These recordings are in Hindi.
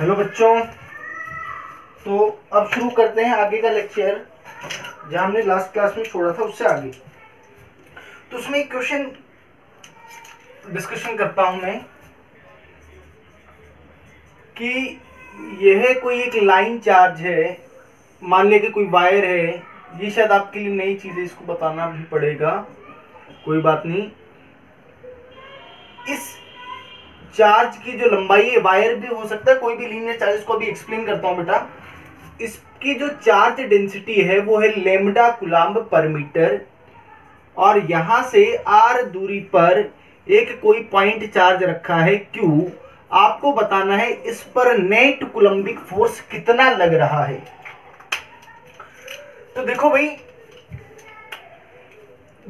हेलो बच्चों। तो अब शुरू करते हैं आगे का लेक्चर जहाँ हमने लास्ट क्लास में छोड़ा था उससे आगे। तो उसमें एक क्वेश्चन डिस्कशन करता हूँ मैं कि यह कोई एक लाइन चार्ज है, मान लिया कि कोई वायर है, ये शायद आपके लिए नई चीज़ है, इसको बताना भी पड़ेगा, कोई बात नहीं। इस चार्ज की जो लंबाई है, वायर भी हो सकता है, कोई भी लीनियर चार्ज को अभी एक्सप्लेन करता हूँ बेटा। इसकी जो चार्ज डेंसिटी है, वो है लेमडा कुलाम्ब पर मीटर और यहाँ से आर दूरी पर एक कोई पॉइंट चार्ज रखा है क्यू आपको बताना है, इस पर नेट कुलंबिक फोर्स कितना लग रहा है। तो देखो भाई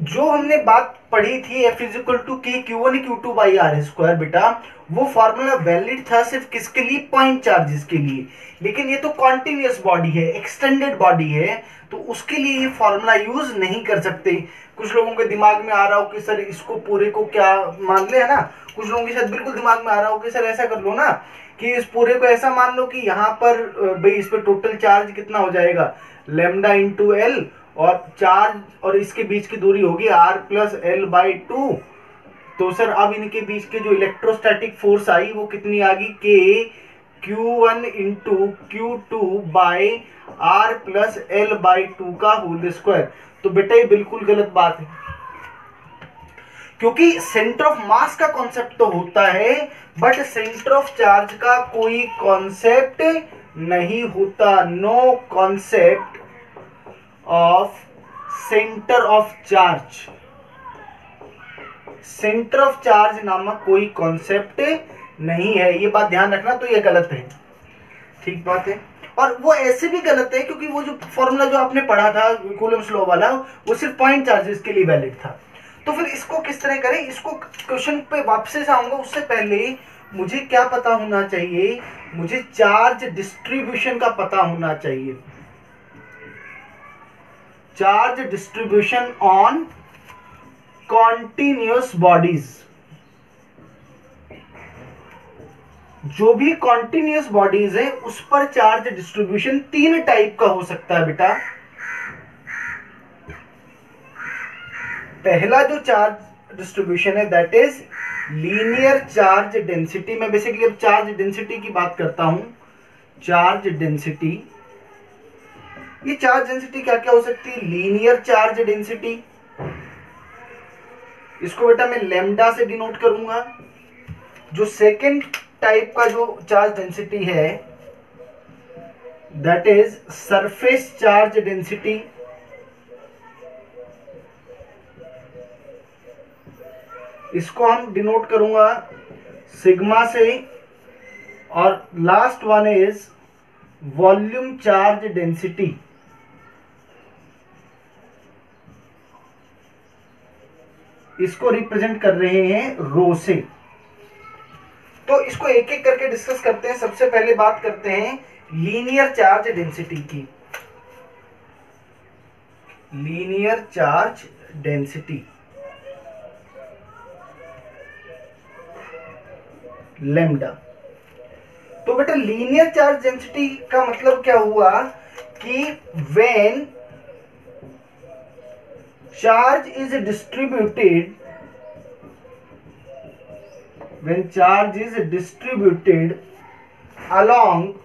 जो हमने बात पढ़ी थी F is equal to K Q one Q two by R square बेटा, वो फॉर्मूला वैलिड था सिर्फ़ किसके लिए? पॉइंट चार्जेस के लिए। लेकिन ये तो कॉन्टिन्यूस बॉडी है एक्सटेंडेड बॉडी है तो उसके लिए ये फॉर्मूला यूज़ नहीं कर सकते। कुछ लोगों के दिमाग में आ रहा हो कि, सर, इसको पूरे को क्या मान ले, है ना? कुछ लोगों के शायद बिल्कुल दिमाग में आ रहा हो कि, सर, ऐसा कर लो ना कि इस पूरे को ऐसा मान लो कि यहाँ पर भाई इस पर टोटल चार्ज कितना हो जाएगा? लेमडा इंटू एल और चार्ज और इसके बीच की दूरी होगी R plus L by two तो सर अब इनके बीच के जो इलेक्ट्रोस्टैटिक फोर्स आई, वो कितनी आ गई? K Q one into Q two by R plus L by two का होल स्क्वायर तो बेटा, ये बिल्कुल गलत बात है। क्योंकि सेंटर ऑफ़ मास का कॉन्सेप्ट तो होता है बट सेंटर ऑफ़ चार्ज का कोई कॉन्सेप्ट नहीं होता. No concept of centre of charge centre of charge नामक कोई कॉन्सेप्ट नहीं है। ये बात ध्यान रखना तो ये गलत है। ठीक बात है? और वो ऐसे भी गलत है, क्योंकि वो जो फॉर्मूला जो आपने पढ़ा था कोलम्स लॉ वाला, वो सिर्फ़ पॉइंट चार्जेस के लिए वैलिड था। तो फिर इसको किस तरह करें? इसको क्वेश्चन पे वापस आऊँगा, उससे पहले मुझे क्या पता होना चाहिए? मुझे चार्ज डिस्ट्रीब्यूशन का पता होना चाहिए। Charge distribution on continuous bodies जो भी कॉन्टिन्यूस बॉडीज है, उस पर चार्ज डिस्ट्रीब्यूशन तीन टाइप का हो सकता है बेटा। पहला जो चार्ज डिस्ट्रीब्यूशन है that is linear charge density मैं बेसिकली अब चार्ज डेंसिटी की बात करता हूँ। चार्ज डेंसिटी ये चार्ज डेंसिटी क्या क्या हो सकती है? लीनियर चार्ज डेंसिटी इसको बेटा मैं लेमडा से डिनोट करूँगा। जो सेकेंड टाइप का जो चार्ज डेंसिटी है that is surface charge density इसको हम डिनोट करूँगा सिग्मा से, और last one is volume charge density इसको रिप्रेजेंट कर रहे हैं रो से। तो इसको एक एक करके डिस्कस करते हैं। सबसे पहले बात करते हैं लीनियर चार्ज डेंसिटी की। लीनियर चार्ज डेंसिटी लेमडा तो बेटा लीनियर चार्ज डेंसिटी का मतलब क्या हुआ कि when charge is distributed when charge is distributed along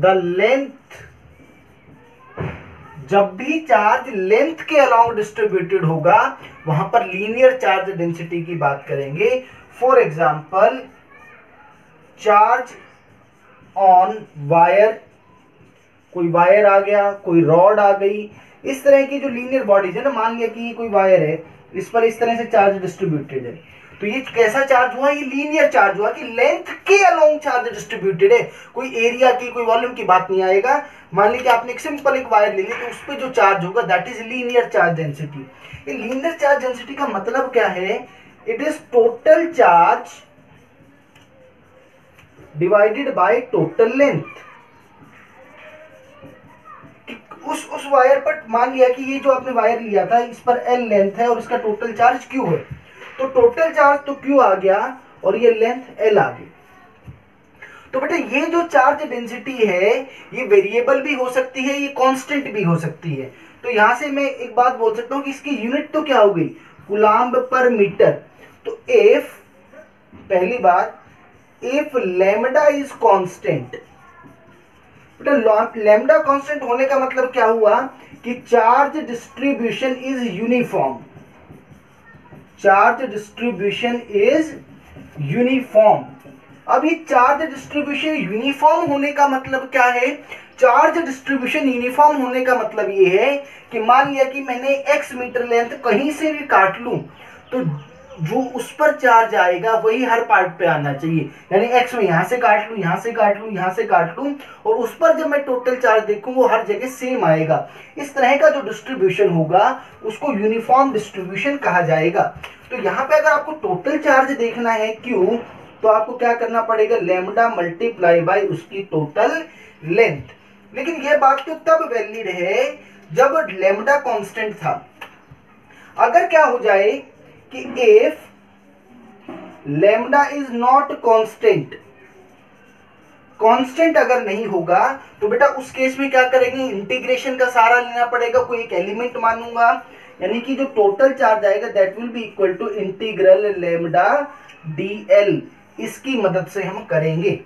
the length, जब भी चार्ज लेंथ के अलोंग डिस्ट्रीब्यूटेड होगा, वहाँ पर लीनियर चार्ज डेंसिटी की बात करेंगे। For example charge on wire कोई वायर आ गया, कोई रॉड आ गई। इस तरह की जो लीनियर बॉडीज है ना, मान लिया कि ये कोई वायर है, इस पर इस तरह से चार्ज डिस्ट्रीब्यूटेड है। तो ये कैसा चार्ज हुआ? ये लीनियर चार्ज हुआ कि लेंथ के अलोंग चार्ज डिस्ट्रीब्यूटेड है। कोई एरिया की, कोई वॉल्यूम की बात नहीं आएगा। मान लीजिए आपने एक सिंपल एक वायर ले ली तो उस पर जो चार्ज होगा that is linear charge density ये लीनियर चार्ज डेंसिटी का मतलब क्या है? It is total charge divided by total length उस उस वायर पर मान लिया कि ये जो आपने वायर लिया था, इस पर एल लेंथ है और इसका टोटल चार्ज क्यू है। तो टोटल चार्ज तो क्यू आ गया और ये लेंथ एल आ गई। तो बेटा, ये जो चार्ज डेंसिटी है, ये वेरिएबल भी हो सकती है, ये कांस्टेंट भी हो सकती है। तो यहाँ से मैं एक बात बोल सकता हूँ कि इसकी यूनिट तो क्या हो गई? कुलाम्ब पर मीटर। तो एफ़ पहली बात इफ़ लेमडा इज़ कांस्टेंट बेटा लेमडा कांस्टेंट होने का मतलब क्या हुआ? कि charge distribution is uniform charge distribution is uniform अब ये चार्ज डिस्ट्रीब्यूशन यूनिफॉर्म होने का मतलब क्या है? चार्ज डिस्ट्रीब्यूशन यूनिफॉर्म होने का मतलब ये है कि मान लिया कि मैंने एक्स मीटर लेंथ कहीं से भी काट लूँ तो जो उस पर चार्ज आएगा वही हर पार्ट पे आना चाहिए। यानी एक्स में यहाँ से काट लू, यहाँ से काट लू, यहाँ से काट लू, और उस पर जब मैं टोटल चार्ज देखूँ, वो हर जगह सेम आएगा। इस तरह का जो डिस्ट्रीब्यूशन होगा, उसको यूनिफॉर्म डिस्ट्रीब्यूशन कहा जाएगा। तो यहाँ पे अगर आपको टोटल चार्ज देखना है, क्यू? तो आपको क्या करना पड़ेगा? लेमडा मल्टीप्लाई बाय उसकी टोटल लेंथ लेकिन यह बात तो तब वैलिड है, जब लेमडा कांस्टेंट था। अगर क्या हो जाए कि if lambda is not constant constant अगर नहीं होगा तो बेटा उस केस में क्या करेंगे? इंटीग्रेशन का सारा लेना पड़ेगा, कोई एक एलिमेंट मानूँगा। यानी कि जो टोटल चार्ज आएगा that will be equal to integral lambda D L इसकी मदद से हम करेंगे।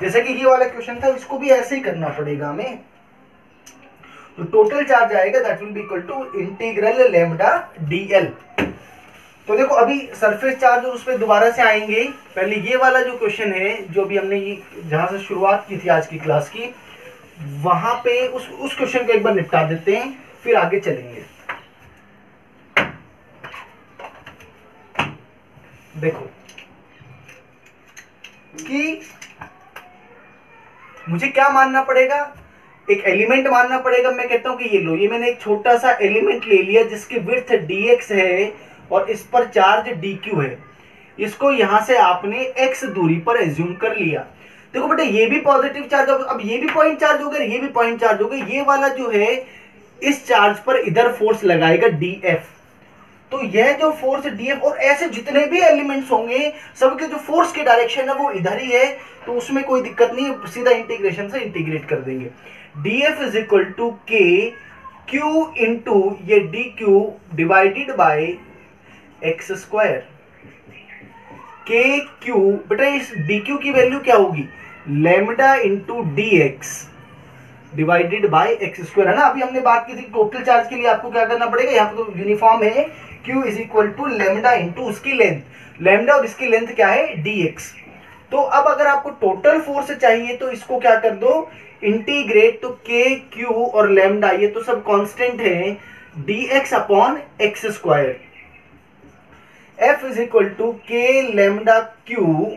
जैसे कि ये वाला क्वेश्चन था, इसको भी ऐसे ही करना पड़ेगा हमें। तो टोटल चार्ज आएगा that will be equal to integral lambda D L तो देखो, अभी सरफेस चार्ज और उस पर दोबारा से आएँगे पहले ये वाला जो क्वेश्चन है, जो भी हमने जहाँ से शुरुआत की थी आज की क्लास की, वहाँ पे उस उस क्वेश्चन को एक बार निपटा देते हैं, फिर आगे चलेंगे। देखो, कि मुझे क्या मानना पड़ेगा? एक एलिमेंट मानना पड़ेगा, मैं कहता हूँ कि ये लो, ये मैंने एक छोटा सा एलिमेंट ले लिया जिसकी विर्थ डीएक्स है। और इस पर चार्ज डी क्यू है। इसको यहाँ से आपने एक्स दूरी पर एज्यूम कर लिया। देखो बेटा, ये भी पॉजिटिव चार्ज होगा। अब ये भी पॉइंट चार्ज हो गया ये भी पॉइंट चार्ज हो गया ये वाला जो है, इस चार्ज पर इधर फोर्स लगाएगा df तो यह जो फोर्स डीएफ और ऐसे जितने भी एलिमेंट्स होंगे, सबके जो फोर्स के डायरेक्शन है, वो इधर ही है। तो उसमें कोई दिक्कत नहीं, सीधा इंटीग्रेशन से इंटीग्रेट कर देंगे। DF is equal to K Q into ये D Q divided by X square K Q बेटा इस डी क्यू की वैल्यू क्या होगी? Lambda into D X divided by X square है ना? अभी हमने बात की थी टोटल चार्ज के लिए आपको क्या करना पड़ेगा? यहाँ पे तो यूनिफॉर्म है। Q is equal to lambda into उसकी लेंथ लेमडा और इसकी लेंथ क्या है? डी एक्स तो अब अगर आपको टोटल फोर्स चाहिए तो इसको क्या कर दो? इंटीग्रेट तो के क्यू और लेमडा ये तो सब कांस्टेंट है। D X upon X square F is equal to K lambda Q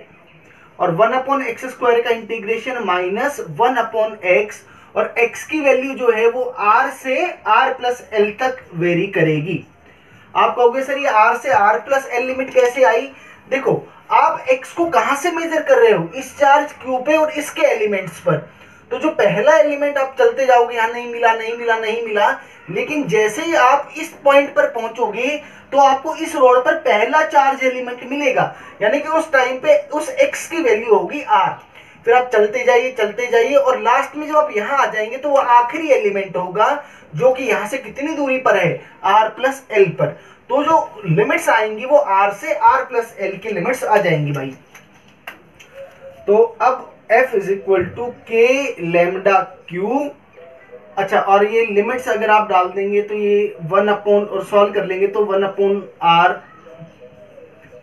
और वन अपॉन एक्स स्क्वायर का integration minus one upon X और x की वैल्यू जो है वो r से r प्लस एल तक वेरी करेगी। आप कहोगे, सर, ये r से r प्लस एल लिमिट कैसे आई? देखो, आप x को कहाँ से मेजर कर रहे हो? इस चार्ज क्यू पे और इसके एलिमेंट्स पर। तो जो पहला एलिमेंट आप चलते जाओगे, यहाँ नहीं मिला नहीं मिला नहीं मिला, लेकिन जैसे ही आप इस पॉइंट पर पहुंचोगे तो आपको इस रोड पर पहला चार्ज एलिमेंट मिलेगा। यानी कि उस टाइम पे उस x की वैल्यू होगी r फिर आप चलते जाइए चलते जाइए और लास्ट में जब आप यहाँ आ जाएँगे तो वो आखिरी एलिमेंट होगा, जो कि यहाँ से कितनी दूरी पर है? आर प्लस एल पर। तो जो लिमिट्स आएँगी, वो आर से आर प्लस एल की लिमिट्स आ जाएँगी भाई। तो अब F is equal to K lambda Q अच्छा और ये लिमिट्स अगर आप डाल देंगे तो ये वन अपोन और सॉल्व कर लेंगे तो वन अपॉन आर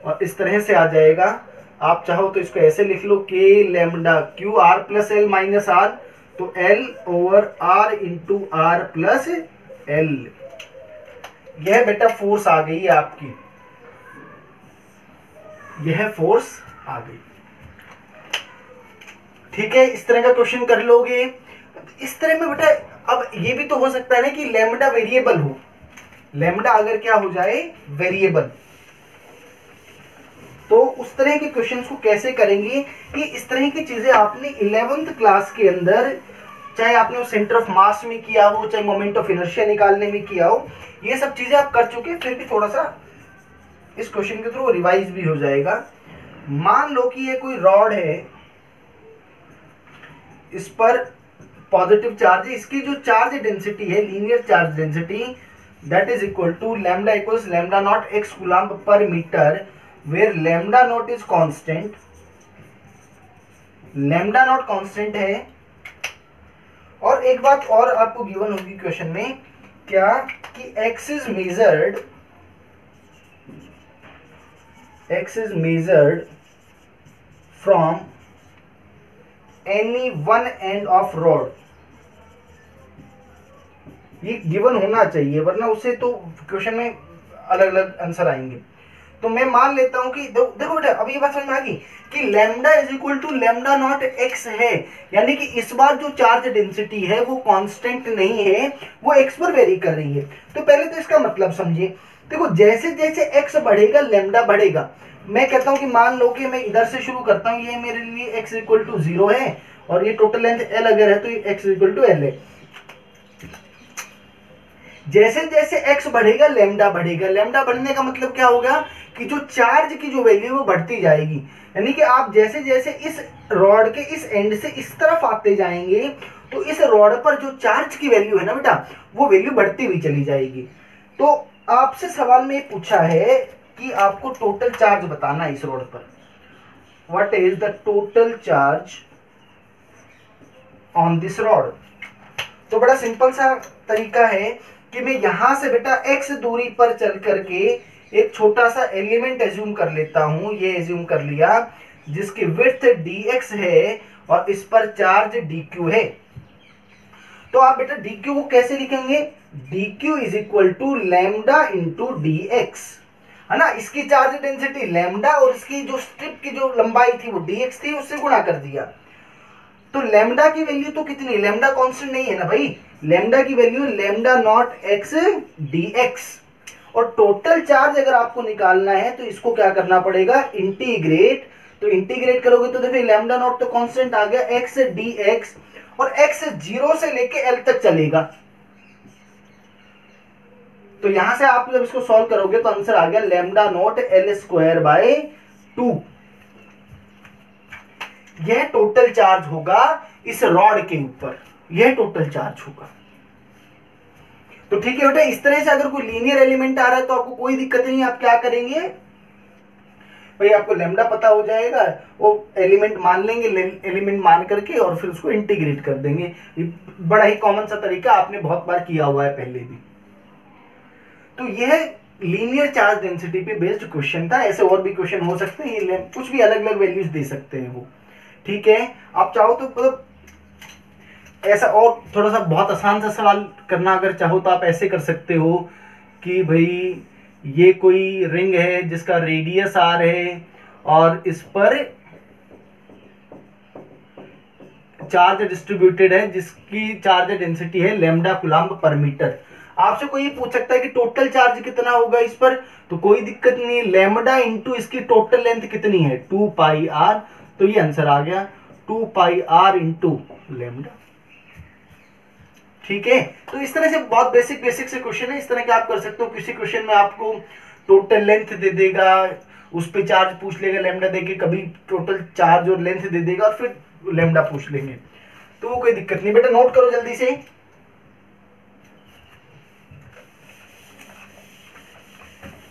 और इस तरह से आ जाएगा। आप चाहो तो इसको ऐसे लिख लो K lambda Q R plus L minus R तो L over R into R plus L यह बेटा फोर्स आ गई है आपकी। यह फोर्स आ गई। ठीक है, इस तरह का क्वेश्चन कर लोगे। इस तरह में बेटा, अब ये भी तो हो सकता है ना कि लेमडा वेरिएबल हो। लेमडा अगर क्या हो जाए वेरिएबल तो उस तरह के क्वेश्चंस को कैसे करेंगे कि इस तरह की चीज़ें आपने इलेवेंथ क्लास के अंदर, चाहे आपने सेंटर ऑफ़ मास में किया हो, चाहे मोमेंट ऑफ़ इनर्शिया निकालने में किया हो, ये सब चीज़ें आप कर चुके फिर भी थोड़ा सा इस क्वेश्चन के थ्रू रिवाइज भी हो जाएगा। मान लो कि ये कोई रॉड है इस पर पॉजिटिव चार्ज इसकी जो चार्ज डेंसिटी है linear charge density that is equal to lambda equals lambda nought X coulomb per metre where lambda nought is constant lambda nought constant है। और एक बात और आपको गिवन होगी क्वेश्चन में, क्या कि x is measured x is measured from any one end of rod ये गिवन होना चाहिए, वरना उससे तो क्वेश्चन में अलग अलग आंसर आएँगे। तो मैं मान लेता हूँ कि देखो बेटा, अब ये बात समझ में आ गई कि lambda is equal to lambda nought X है। यानी कि इस बार जो चार्ज डेंसिटी है, वो कांस्टेंट नहीं है, वो एक्स पर वेरी कर रही है। तो पहले तो इसका मतलब समझिए। देखो जैसे जैसे एक्स बढ़ेगा लेमडा बढ़ेगा। मैं कहता हूँ कि मान लो कि मैं इधर से शुरू करता हूँ, ये मेरे लिए एक्स इक्वल टू ज़ीरो है, और ये टोटल लेंथ एल अगर है तो ये एक्स इक्वल टू एल है। जैसे जैसे एक्स बढ़ेगा लेमडा बढ़ेगा। लेमडा बढ़ने का मतलब क्या होगा कि जो चार्ज की जो वैल्यू है वो बढ़ती जाएगी। यानी कि आप जैसे जैसे इस रॉड के इस एंड से इस तरफ़ आते जाएँगे तो इस रॉड पर जो चार्ज की वैल्यू है ना बेटा, वो वैल्यू बढ़ती हुई चली जाएगी। तो आपसे सवाल में पूछा है कि आपको टोटल चार्ज बताना है इस रोड पर। What is the total charge on this rod तो बड़ा सिंपल सा तरीका है कि मैं यहाँ से बेटा एक्स दूरी पर चल करके एक छोटा सा एलिमेंट एज्यूम कर लेता हूँ। ये एज्यूम कर लिया, जिसकी विथ dx है और इस पर चार्ज dq है। तो आप बेटा dq को कैसे लिखेंगे? dq is equal to lambda into D है ना? इसकी चार्ज डेंसिटी लैमडा और इसकी जो स्ट्रिप की जो लंबाई थी वो dx थी, उससे गुणा कर दिया। तो लैमडा की वैल्यू तो कितनी? लैमडा कांस्टेंट नहीं है ना भाई? लैमडा की value lambda nought X D और टोटल चार्ज अगर आपको निकालना है तो इसको क्या करना पड़ेगा? इंटीग्रेट तो इंटीग्रेट करोगे तो देखिए लेमडा नॉट तो कांस्टेंट आ गया एक्स डी और एक्स ज़ीरो से लेके एल तक चलेगा। तो यहाँ से आप जब इसको सॉल्व करोगे तो आंसर आ गया lambda nought L square by two यह टोटल चार्ज होगा इस रॉड के ऊपर। यह टोटल चार्ज होगा। तो ठीक है बेटा, इस तरह से अगर कोई लीनियर एलिमेंट आ रहा है तो आपको कोई दिक्कत नहीं, आप क्या करेंगे? भाई आपको लेमडा पता हो जाएगा, वो एलिमेंट मान लेंगे एलिमेंट मान करके और फिर उसको इंटीग्रेट कर देंगे। बड़ा ही कॉमन सा तरीका आपने बहुत बार किया हुआ है पहले भी। तो यह लीनियर चार्ज डेंसिटी पे बेस्ड क्वेश्चन था, ऐसे और भी क्वेश्चन हो सकते हैं कुछ भी अलग अलग वैल्यूज़ दे सकते हैं वो। ठीक है? आप चाहो तो मतलब ऐसा और थोड़ा सा बहुत आसान सा सवाल करना अगर चाहो तो आप ऐसे कर सकते हो कि भाई, ये कोई रिंग है जिसका रेडियस आर है और इस पर चार्ज डिस्ट्रीब्यूटेड है, जिसकी चार्ज डेंसिटी है लेमडा कुलाम्ब पर मीटर आपसे कोई ये पूछ सकता है कि टोटल चार्ज कितना होगा इस पर? तो कोई दिक्कत नहीं लेमडा इंटू इसकी टोटल लेंथ कितनी है? टू पाई आर तो ये आंसर आ गया। Two pi r into lambda ठीक है? तो इस तरह से बहुत बेसिक बेसिक से क्वेश्चन है। इस तरह के आप कर सकते हो। किसी क्वेश्चन में आपको टोटल लेंथ दे देगा, उस पर चार्ज पूछ लेगा लेमडा देके कभी टोटल चार्ज और लेंथ दे देगा और फिर लेमडा पूछ लेंगे। तो कोई दिक्कत नहीं। बेटा नोट करो जल्दी से।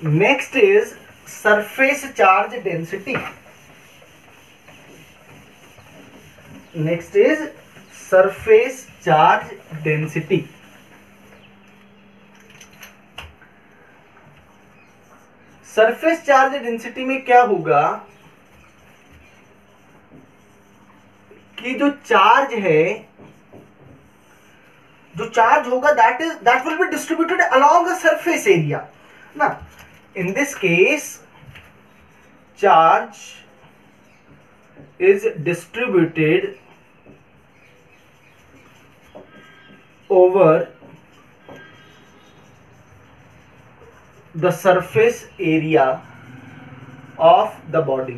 Next is surface charge density next is surface charge density surface charge density में क्या होगा? कि जो चार्ज है, जो चार्ज होगा that is that will be distributed along surface area ना? In this case charge is distributed over the surface area of the body.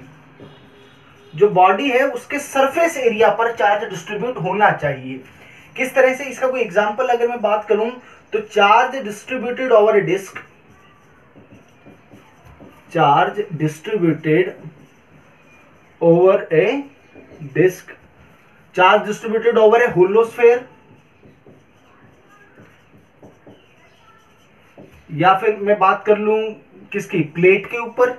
जो बॉडी है, उसके सरफेस एरिया पर चार्ज डिस्ट्रीब्यूट होना चाहिए। किस तरह से इसका कोई एग्जांपल अगर मैं बात करूँ तो charge distributed over a disc charge distributed over a disc charge distributed over है होलोस्फेयर या फिर मैं बात कर लू किसकी? प्लेट के ऊपर?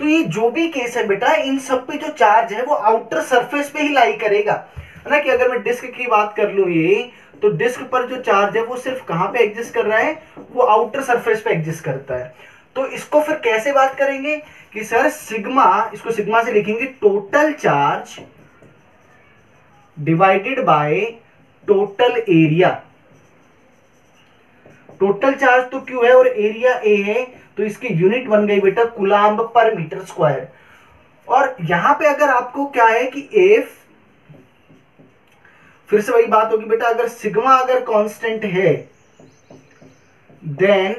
तो ये जो भी केस है बेटा, इन सब पे जो चार्ज है, वो आउटर सरफेस पे ही लाई करेगा। है ना कि अगर मैं डिस्क की बात कर लू ये तो डिस्क पर जो चार्ज है, वो सिर्फ़ कहाँ पे एग्जिस्ट कर रहा है? वो आउटर सरफेस पे एग्जिस्ट करता है। तो इसको फिर कैसे बात करेंगे कि सर सिग्मा, इसको सिग्मा से लिखेंगे total charge divided by total area total charge तो क्यू है और एरिया ए है? तो इसकी यूनिट बन गई बेटा कुलाम्ब पर मीटर स्क्वायर और यहाँ पे अगर आपको क्या है कि एफ़ फिर से वही बात होगी बेटा, अगर सिग्मा अगर कांस्टेंट है देन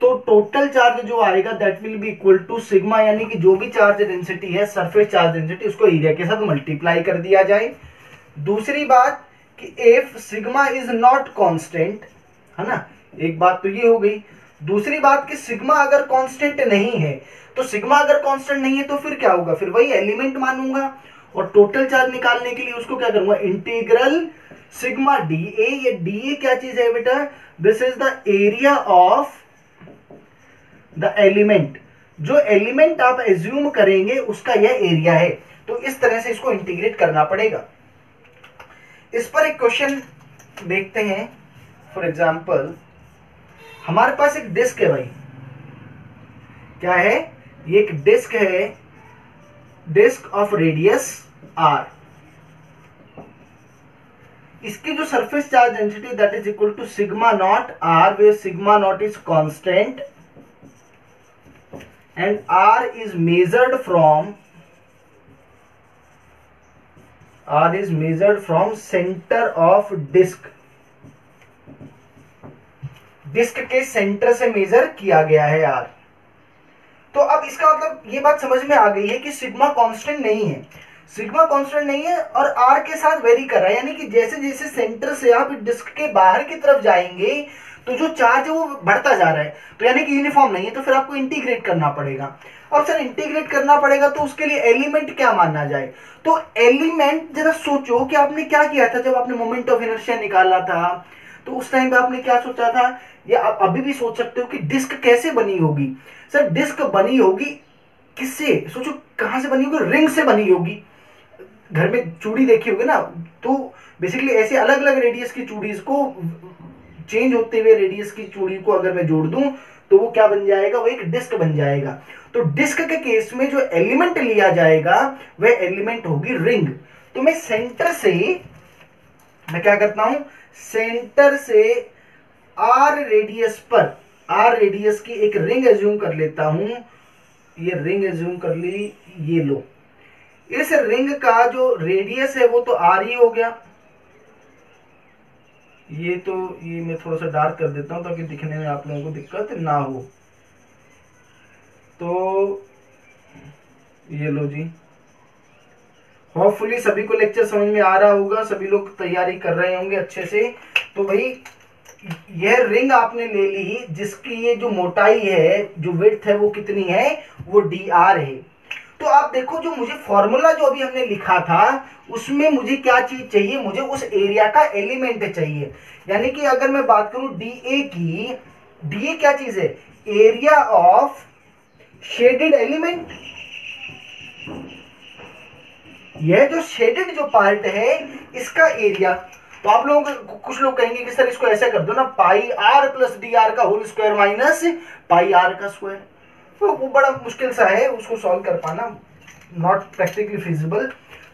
तो टोटल चार्ज जो आएगा that will be equal to sigma यानी कि जो भी चार्ज डेंसिटी है सरफेस चार्ज डेंसिटी उसको एरिया के साथ मल्टीप्लाई कर दिया जाए। दूसरी बात कि if sigma is not constant है ना? एक बात तो ये हो गई। दूसरी बात कि सिग्मा अगर कांस्टेंट नहीं है तो सिग्मा अगर कांस्टेंट नहीं है तो फिर क्या होगा? फिर वही एलिमेंट मानूँगा। और टोटल चार्ज निकालने के लिए उसको क्या करूँगा? Integral sigma d A d A क्या चीज़ है बेटा? This is the area of the element जो एलिमेंट आप एज्यूम करेंगे, उसका यह एरिया है। तो इस तरह से इसको इंटीग्रेट करना पड़ेगा। इस पर एक क्वेश्चन देखते हैं। फॉर एग्ज़ाम्पल हमारे पास एक डिस्क है भाई। क्या है? ये एक डिस्क है। डिस्क ऑफ़ रेडियस आर इसकी जो surface charge density that is equal to sigma nought r where sigma nought is constant and r is measured from r is measured from centre of disc disc के सेंटर से मेजर किया गया है आर तो अब इसका मतलब ये बात समझ में आ गई है कि सिग्मा कांस्टेंट नहीं है। सिग्मा कांस्टेंट नहीं है और आर के साथ वेरी कर रहा है। यानी कि जैसे जैसे सेंटर से आप डिस्क के बाहर की तरफ़ जाएँगे तो जो चार्ज है वो बढ़ता जा रहा है। तो यानी कि यूनिफॉर्म नहीं है तो फिर आपको इंटीग्रेट करना पड़ेगा। और सर इंटीग्रेट करना पड़ेगा तो उसके लिए एलिमेंट क्या मानना जाए? तो एलिमेंट जरा सोचो कि आपने क्या किया था जब आपने मोमेंट ऑफ़ इनर्शिया निकाला था। तो उस टाइम पे आपने क्या सोचा था? या आप अभी भी सोच सकते हो कि डिस्क कैसे बनी होगी? सर डिस्क बनी होगी किससे? सोचो, कहाँ से बनी होगी? रिंग से बनी होगी। घर में चूड़ी देखी होगी ना? तो बेसिकली ऐसे अलग अलग रेडियस की चूड़ीज को चेंज होते हुए रेडियस की चूड़ी को अगर मैं जोड़ दूँ तो वो क्या बन जाएगा? वो एक डिस्क बन जाएगा। तो डिस्क के केस में जो एलिमेंट लिया जाएगा, वह एलिमेंट होगी रिंग तो मैं सेंटर से, मैं क्या करता हूँ? सेंटर से आर रेडियस पर आर रेडियस की एक रिंग एज्यूम कर लेता हूँ। ये रिंग एज्यूम कर ली, ये लो। इस रिंग का जो रेडियस है, वो तो आर ही हो गया। ये तो ये मैं थोड़ा सा डार्क कर देता हूँ ताकि दिखने में आप लोगों को दिक्कत ना हो। तो ये लो जी। होपफुली सभी को लेक्चर समझ में आ रहा होगा, सभी लोग तैयारी कर रहे होंगे अच्छे से। तो भाई, यह रिंग आपने ले ली, जिसकी ये जो मोटाई है, जो विड्थ है, वो कितनी है? वो डी आर है। तो आप देखो जो मुझे फॉर्मूला जो अभी हमने लिखा था, उसमें मुझे क्या चीज़ चाहिए? मुझे उस एरिया का एलिमेंट चाहिए। यानी कि अगर मैं बात करूँ डी ए की डी ए क्या चीज़ है? एरिया ऑफ़ शेडेड एलिमेंट यह जो शेडेड जो पार्ट है, इसका एरिया तो आप लोगों कुछ लोग कहेंगे कि सर इसको ऐसा कर दो ना pi r plus d r का whole square minus pi r का स्क्वायर तो वो बड़ा मुश्किल सा है उसको सॉल्व कर पाना नॉट प्रैक्टिकली फिजिबल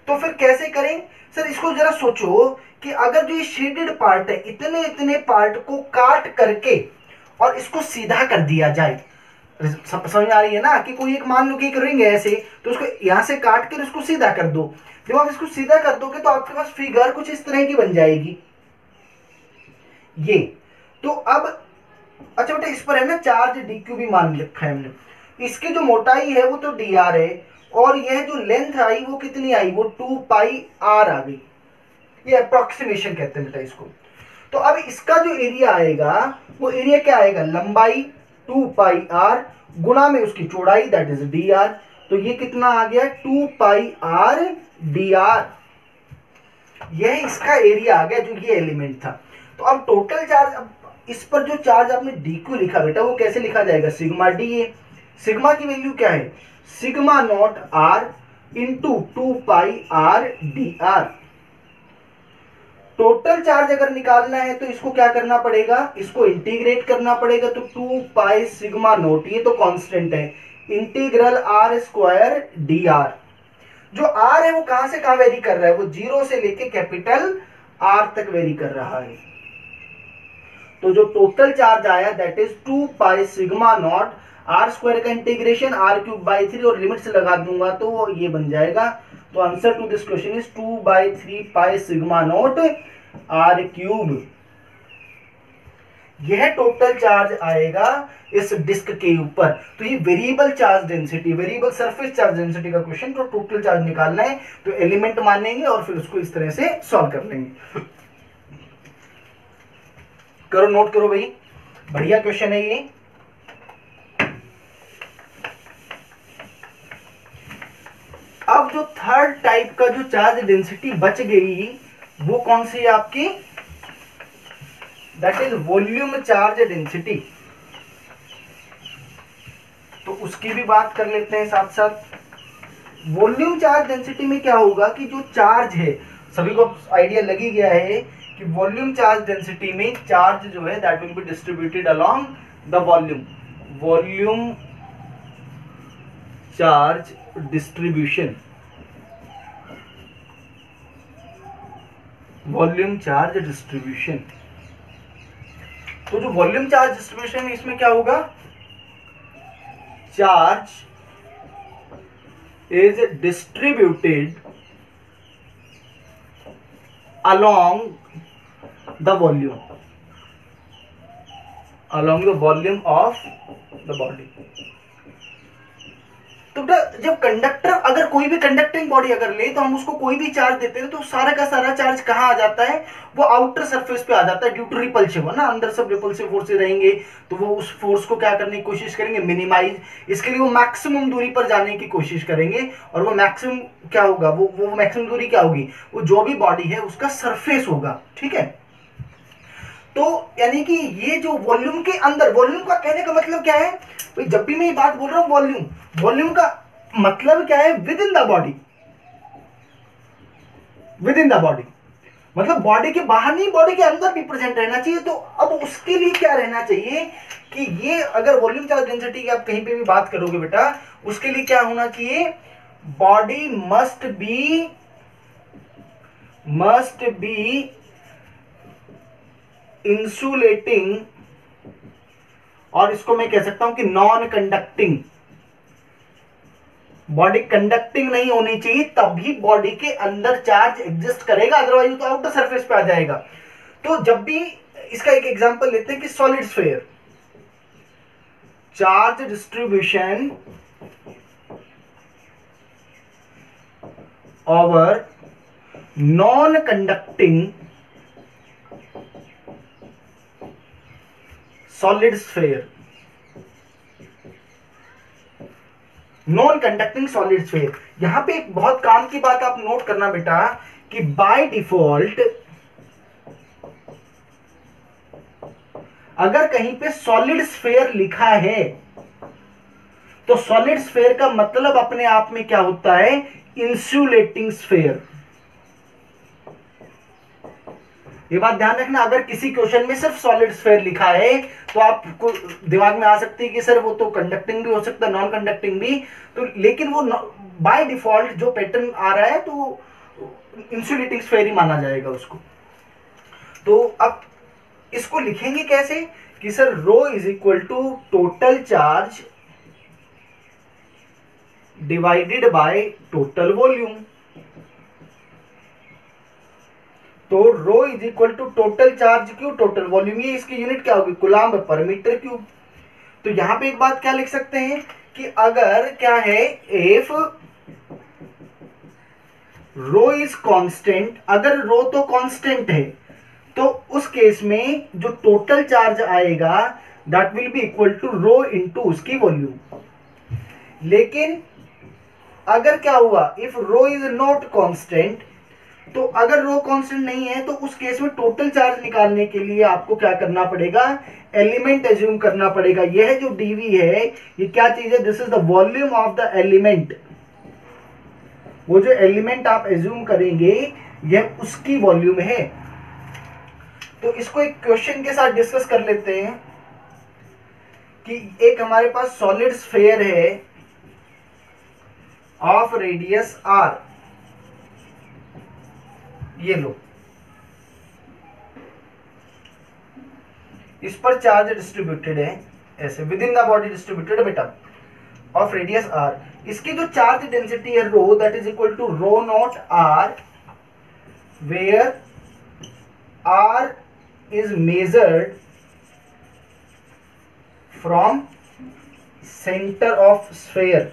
तो फिर कैसे करें? सर, इसको जरा सोचो कि अगर जो ये शेडेड पार्ट है, इतने इतने पार्ट को काट करके और इसको सीधा कर दिया जाए। समझ आ रही है ना कि कोई एक, मान लो कि एक रिंग है ऐसे तो उसको यहाँ से काट कर उसको सीधा कर दो। जब आप इसको सीधा कर दोगे तो आपके पास फिगर कुछ इस तरह की बन जाएगी। ये। तो अब अच्छा बेटा, इस पर है ना चार्ज डी क्यू भी मान रखा है हमने इसकी जो मोटाई है वो तो डी आर है, और यह जो लेंथ आई वो कितनी आई? वो टू पाई आर आ गई। ये अप्रोक्सीमेशन कहते हैं बेटा इसको। तो अब इसका जो एरिया आएगा, वो एरिया क्या आएगा? लंबाई टू पाई आर गुणा में उसकी चौड़ाई दैट इज़ डी आर तो ये कितना आ गया? Two pi r d r यह इसका एरिया आ गया जो ये एलिमेंट था। तो अब टोटल चार्ज अब इस पर जो चार्ज आपने डी क्यू लिखा बेटा, वो कैसे लिखा जाएगा? सिग्मा डी ए सिग्मा की वैल्यू क्या है? Sigma nought r into two pi r d r. Total charge अगर निकालना है तो इसको क्या करना पड़ेगा? इसको इंटीग्रेट करना पड़ेगा। तो टू पाई सिग्मा नोट, ये तो कांस्टेंट है। Integral r square d r. जो आर है वो कहाँ से कहाँ वेरी कर रहा है? वो ज़ीरो से लेके कैपिटल आर तक वेरी कर रहा है। तो जो टोटल चार्ज आया that is two pi sigma nought r square का integration r cube by three और लिमिट से लगा दूँगा तो ये बन जाएगा। तो answer to this question is two by three pi sigma nought r cube यह टोटल चार्ज आएगा इस डिस्क के ऊपर। तो ये variable charge density variable surface charge density का क्वेश्चन तो टोटल चार्ज निकालना है तो एलिमेंट मानेंगे और फिर उसको इस तरह से सॉल्व कर लेंगे। करो नोट करो भाई। बढ़िया क्वेश्चन है ये। अब जो थर्ड टाइप का जो चार्ज डेंसिटी बच गई, वो कौन सी है आपकी? That is volume charge density तो उसकी भी बात कर लेते हैं साथ साथ। वॉल्यूम चार्ज डेंसिटी में क्या होगा कि जो चार्ज है, सभी को आइडिया लगी गया है कि वॉल्यूम चार्ज डेंसिटी में चार्ज जो है that will be distributed along the volume volume charge distribution. Volume charge distribution. तो जो वॉल्यूम चार्ज डिस्ट्रीब्यूशन है, इसमें क्या होगा? Charge is distributed along the volume along the volume of the body तो बेटा, जब कंडक्टर अगर कोई भी कंडक्टिंग बॉडी अगर ले तो हम उसको कोई भी चार्ज देते हैं तो सारा का सारा चार्ज कहाँ आ जाता है? वो आउटर सरफेस पे आ जाता है ड्यू टू रिपल्सिव ना, अंदर सब रिपल्सिव फोर्सेज रहेंगे तो वो उस फोर्स को क्या करने की कोशिश करेंगे? मिनिमाइज इसके लिए वो मैक्सिमम दूरी पर जाने की कोशिश करेंगे, और वो मैक्सिमम क्या होगा? वो वो मैक्सिमम दूरी क्या होगी? वो जो भी बॉडी है, उसका सरफेस होगा, ठीक है? तो यानी कि ये जो वॉल्यूम के अंदर वॉल्यूम का कहने का मतलब क्या है? भाई, जब भी मैं ये बात बोल रहा हूँ वॉल्यूम वॉल्यूम का मतलब क्या है? Within the body within the body मतलब बॉडी के बाहर नहीं बॉडी के अंदर भी प्रेजेंट रहना चाहिए। तो अब उसके लिए क्या रहना चाहिए कि ये अगर वॉल्यूम चार्ज डेंसिटी की आप कहीं पे भी बात करोगे बेटा, उसके लिए क्या होना चाहिए? Body must be must be insulating और इसको मैं कह सकता हूँ कि नॉन कंडक्टिंग बॉडी कंडक्टिंग नहीं होनी चाहिए, तभी बॉडी के अंदर चार्ज एग्जिस्ट करेगा अदरवाइज़ तो आउटर सरफेस पे आ जाएगा। तो जब भी इसका एक एग्जांपल लेते हैं कि solid sphere charge distribution over non conducting solid sphere non conducting solid sphere यहाँ पे एक बहुत काम की बात आप नोट करना बेटा, कि बाय डिफ़ॉल्ट अगर कहीं पे सॉलिड स्फेयर लिखा है तो सॉलिड स्फेयर का मतलब अपने आप में क्या होता है? इंसुलेटिंग स्फेयर ये बात ध्यान रखना, अगर किसी क्वेश्चन में सिर्फ़ सॉलिड स्फेयर लिखा है तो आपको दिमाग में आ सकती है कि सर वो तो कंडक्टिंग भी हो सकता है नॉन कंडक्टिंग भी। तो लेकिन वो बाय डिफ़ॉल्ट जो पैटर्न आ रहा है तो इंसुलेटिंग स्फेयर ही माना जाएगा उसको। तो अब इसको लिखेंगे कैसे? कि sir rho is equal to total charge divided by total volume तो rho is equal to total charge Q? Total volume ये इसकी यूनिट क्या होगी? गुलाम पर मीटर क्यूब। तो यहाँ पे एक बात क्या लिख सकते हैं कि अगर क्या है एफ़ रो इज़ कांस्टेंट अगर रो तो कांस्टेंट है तो उस केस में जो टोटल चार्ज आएगा that will be equal to rho into उसकी वॉल्यूम लेकिन अगर क्या हुआ if rho is not constant तो अगर रो कांस्टेंट नहीं है तो उस केस में टोटल चार्ज निकालने के लिए आपको क्या करना पड़ेगा? एलिमेंट एज्यूम करना पड़ेगा। यह जो डीवी है, ये क्या चीज़ है? This is the volume of the element वो जो एलिमेंट आप एज्यूम करेंगे, यह उसकी वॉल्यूम है। तो इसको एक क्वेश्चन के साथ डिस्कस कर लेते हैं कि एक हमारे पास सॉलिड स्फेयर है ऑफ़ रेडियस आर ये लो। इस पर चार्ज डिस्ट्रीब्यूटेड है, ऐसे within the body distributed बेटा। ऑफ़ रेडियस आर इसकी जो चार्ज डेंसिटी है rho that is equal to rho nought r where r is measured from centre of sphere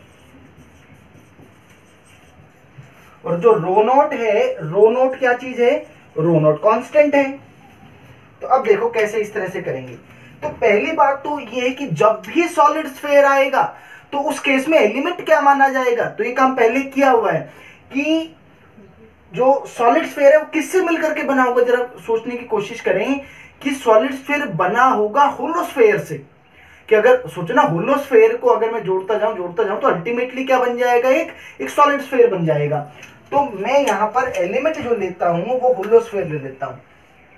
और जो रो नोट है रो नोट क्या चीज़ है? रो नोट कांस्टेंट है। तो अब देखो कैसे इस तरह से करेंगे। तो पहली बात तो ये है कि जब भी सॉलिड स्फेयर आएगा तो उस केस में एलिमेंट क्या माना जाएगा? तो ये काम पहले किया हुआ है कि जो सॉलिड स्फेयर है, वो किससे मिलकर के बना होगा? जरा सोचने की कोशिश करें कि सॉलिड स्फेयर बना होगा होलोस्फेयर से। कि अगर सोचना होलोस्फेयर को अगर मैं जोड़ता जाऊँ जोड़ता जाऊँ तो अल्टीमेटली क्या बन जाएगा? एक एक सॉलिड स्फेयर बन जाएगा। तो मैं यहाँ पर एलिमेंट जो लेता हूँ, वो होलोस्फेयर ले लेता हूँ।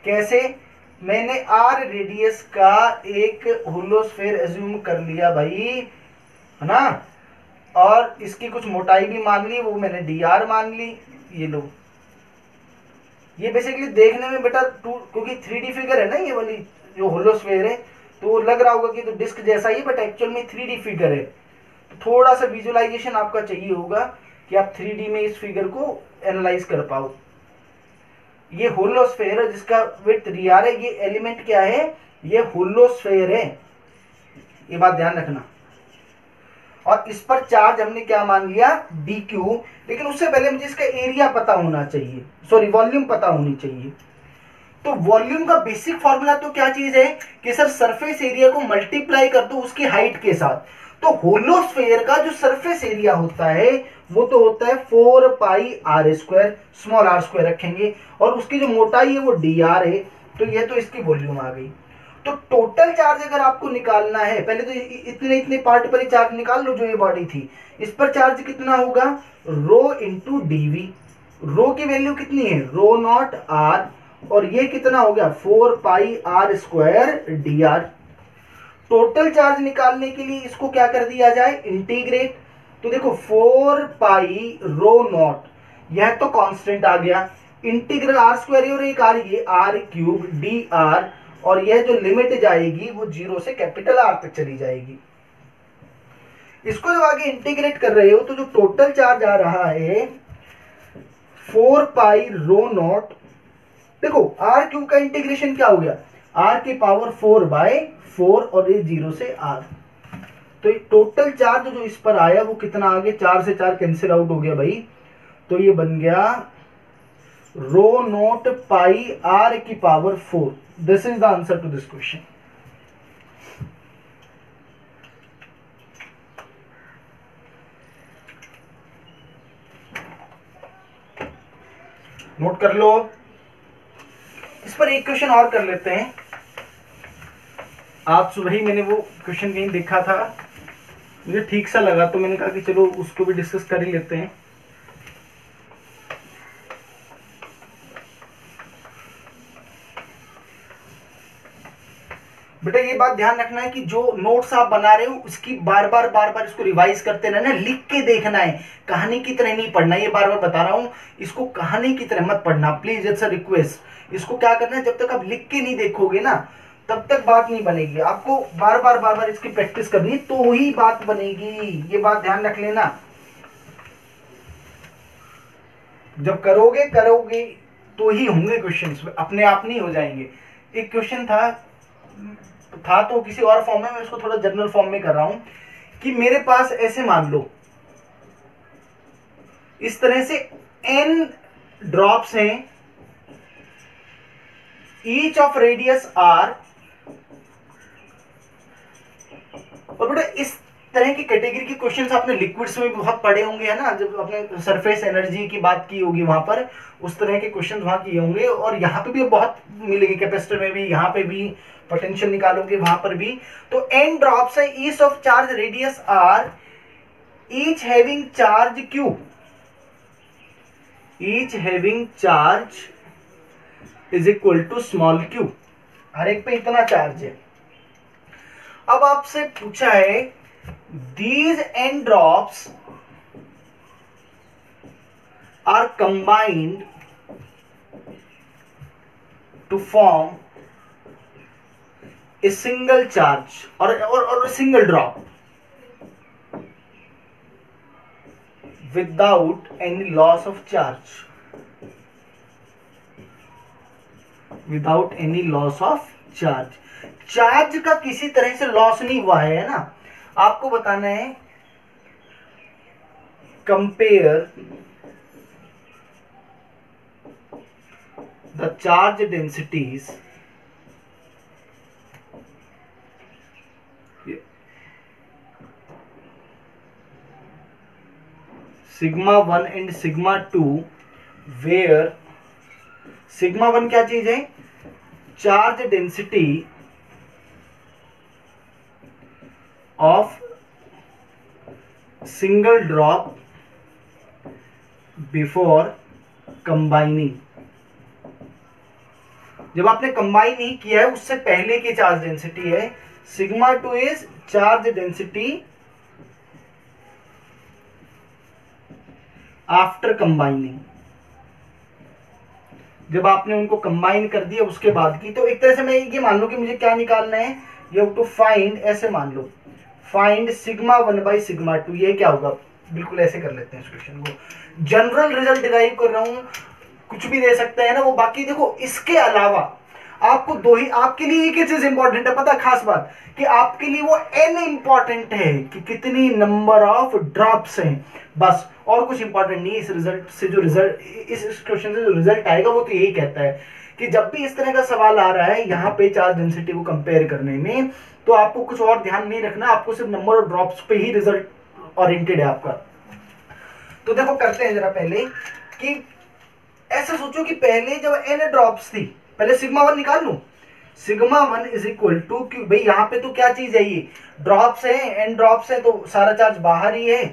कैसे? मैंने आर रेडियस का एक होलोस्फेयर एज्यूम कर लिया भाई, है ना? और इसकी कुछ मोटाई भी मान ली, वो मैंने डी आर मान ली, ये लो। ये बेसिकली देखने में बेटा टू क्योंकि थ्री डी फिगर है ना ये वाली, जो होलोस्फेयर है तो लग रहा होगा कि तो डिस्क जैसा ही बट एक्चुअल में थ्री डी फिगर है। तो थोड़ा सा विजुअलाइजेशन आपका चाहिए होगा। कि आप थ्री में इस फिगर को एनालाइज कर पाओ। ये होलोस्फेयर है, जिसका विथ रियार है, ये एलिमेंट क्या है? ये होलोस्फेयर है। ये बात ध्यान रखना। और इस पर चार्ज हमने क्या मान लिया? डी क्यू लेकिन उससे पहले मुझे इसका एरिया पता होना चाहिए। सॉरी वॉल्यूम पता होनी चाहिए। तो वॉल्यूम का बेसिक फॉर्मूला तो क्या चीज़ है? कि सर सरफेस एरिया को मल्टीप्लाई कर दो उसकी हाइट के साथ। तो होलोस्फेयर का जो सरफेस एरिया होता है, वो तो होता है four pi r square small r square रखेंगे। और उसकी जो मोटाई है वो डी आर है तो ये तो इसकी वॉल्यूम आ गई। तो टोटल चार्ज अगर आपको निकालना है, पहले तो इतने इतने पार्ट पर ही चार्ज निकाल लो जो ये बॉडी थी। इस पर चार्ज कितना होगा? रो इंटू डीवी रो की वैल्यू कितनी है? रो नॉट आर और ये कितना हो गया? Four pi r square d r total charge निकालने के लिए इसको क्या कर दिया जाए? इंटीग्रेट तो देखो फोर पाई रो नॉट यह तो कांस्टेंट आ गया। इंटीग्रल आर स्क्वायर और एक आर ये आर क्यूब डी आर और यह जो लिमिट जाएगी, वो ज़ीरो से कैपिटल आर तक चली जाएगी। इसको जब आगे इंटीग्रेट कर रहे हो तो जो टोटल चार्ज आ रहा है फोर पाई रो नॉट देखो आर क्यूब का इंटीग्रेशन क्या हो गया? आर की पावर फोर बाय फोर और ये ज़ीरो से आर। तो टोटल चार्ज जो इस पर आया, वो कितना आ गया? चार से चार कैंसिल आउट हो गया भाई। तो ये बन गया रो नोट पाई आर की power four this is the answer to this question note कर लो। इस पर एक क्वेश्चन और कर लेते हैं। आज सुबह ही मैंने वो क्वेश्चन कहीं देखा था। मुझे ठीक सा लगा तो मैंने कहा कि चलो उसको भी डिस्कस कर ही लेते हैं। बेटा, ये बात ध्यान रखना है कि जो नोट्स आप बना रहे हो, उसकी बार बार बार बार इसको रिवाइज करते रहना लिख के देखना है। कहानी की तरह नहीं पढ़ना, ये बार बार बता रहा हूँ, इसको कहानी की तरह मत पढ़ना। प्लीज़ इट्स अ रिक्वेस्ट इसको क्या करना है, जब तक आप लिख के नहीं देखोगे ना तब तक बात नहीं बनेगी। आपको बार बार बार बार इसकी प्रैक्टिस करनी तो ही बात बनेगी। ये बात ध्यान रख लेना। जब करोगे करोगे तो ही होंगे क्वेश्चन अपने आप नहीं हो जाएँगे। एक क्वेश्चन था था तो किसी और फॉर्म में, मैं उसको थोड़ा जनरल फॉर्म में कर रहा हूँ, कि मेरे पास ऐसे मान लो। इस तरह से एन ड्रॉप्स हैं। ईच ऑफ़ रेडियस आर और बेटा, इस तरह की कैटेगरी के क्वेश्चन आपने लिक्विड्स में बहुत पढ़े होंगे, है ना? जब आपने सरफेस एनर्जी की बात की होगी वहाँ पर, उस तरह के क्वेश्चन वहाँ किए होंगे। और यहाँ पे भी बहुत मिलेगी कैपेसिटर में भी, यहाँ पे भी पोटेंशियल निकालोगे वहाँ पर भी। तो एन ड्रॉप्स है each of charge radius r each having charge Q each having charge is equal to small Q हर एक पे इतना चार्ज है। अब आपसे पूछा है these N drops are combined to form a single charge और और, और single drop without any loss of charge without any loss of charge charge का किसी तरह से लॉस नहीं हुआ है ना? आपको बताना है compare the charge densities sigma one and sigma two where sigma one क्या चीज़ है? Charge density of single drop before combining जब आपने कंबाइन नहीं किया है, उससे पहले की चार्ज डेंसिटी है sigma two is charge density after combining जब आपने उनको कंबाइन कर दिया उसके बाद की तो एक तरह से मैं ये मान लो कि मुझे क्या निकालना है? यू टू फाइंड ऐसे मान लो। Find sigma one by sigma two, ये क्या होगा? बिल्कुल ऐसे कर लेते हैं इस क्वेश्चन को। जनरल रिज़ल्ट डिराइव कर रहा हूँ, कुछ भी दे सकते हैं ना वो। बाकी देखो, इसके अलावा आपको दो ही, आपके लिए एक ही चीज़ इंपॉर्टेंट है? पता खास बात कि आपके लिए वो एन इंपॉर्टेंट है कि कितनी नंबर ऑफ़ ड्रॉप्स हैं। बस, और कुछ इंपॉर्टेंट नहीं, इस रिज़ल्ट से जो रिज़ल्ट इस क्वेश्चन से जो रिज़ल्ट आएगा, वो तो यही कहता है कि जब भी इस तरह का सवाल आ रहा है, यहाँ पे चार्ज डेंसिटी को कंपेयर करने में तो आपको कुछ और ध्यान नहीं रखना, आपको सिर्फ़ नंबर ऑफ़ ड्रॉप्स पे ही रिज़ल्ट ओरिएंटेड है आपका। तो देखो, करते हैं जरा पहले कि ऐसा सोचो कि पहले जब एन ड्रॉप्स थी, पहले सिग्मा वन निकाल लू? Sigma one is equal to Q भाई, यहाँ पे तो क्या चीज़ है ये? ड्रॉप्स है एन ड्रॉप्स है तो सारा चार्ज बाहर ही है।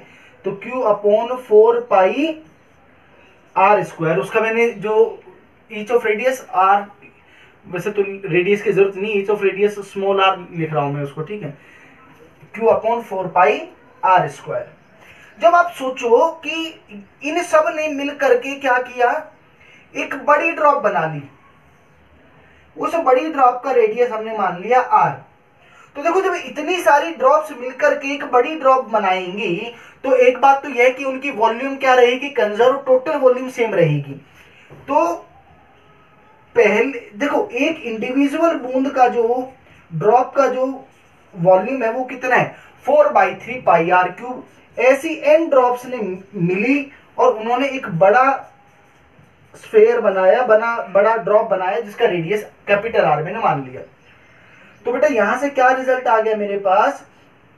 तो Q upon four pi r square उसका मैंने जो ईच ऑफ़ रेडियस आर वैसे तो रेडियस की ज़रूरत नहीं ऑफ़ रेडियस स्मॉल आर लिख रहा हूँ मैं उसको, ठीक है? Q upon four pi r square जब आप सोचो कि इन सबने मिल करके क्या किया? एक बड़ी ड्रॉप बना ली। उस बड़ी ड्रॉप का रेडियस हमने मान लिया आर तो देखो, जब इतनी सारी ड्रॉप्स मिलकर के एक बड़ी ड्रॉप बनाएँगी तो एक बात तो यह कि उनकी वॉल्यूम क्या रहेगी? कंजर्व टोटल वॉल्यूम सेम रहेगी। तो पहले, देखो, एक इंडिविजुअल बूंद का जो ड्रॉप का जो वॉल्यूम है वो कितना है? Four by three pi r cube ऐसी एन ड्रॉप्स ने मिली और उन्होंने एक बड़ा स्फेयर बनाया, बना, बड़ा ड्रॉप बनाया जिसका रेडियस कैपिटल आर मैंने मान लिया। तो बेटा, यहाँ से क्या रिज़ल्ट आ गया मेरे पास?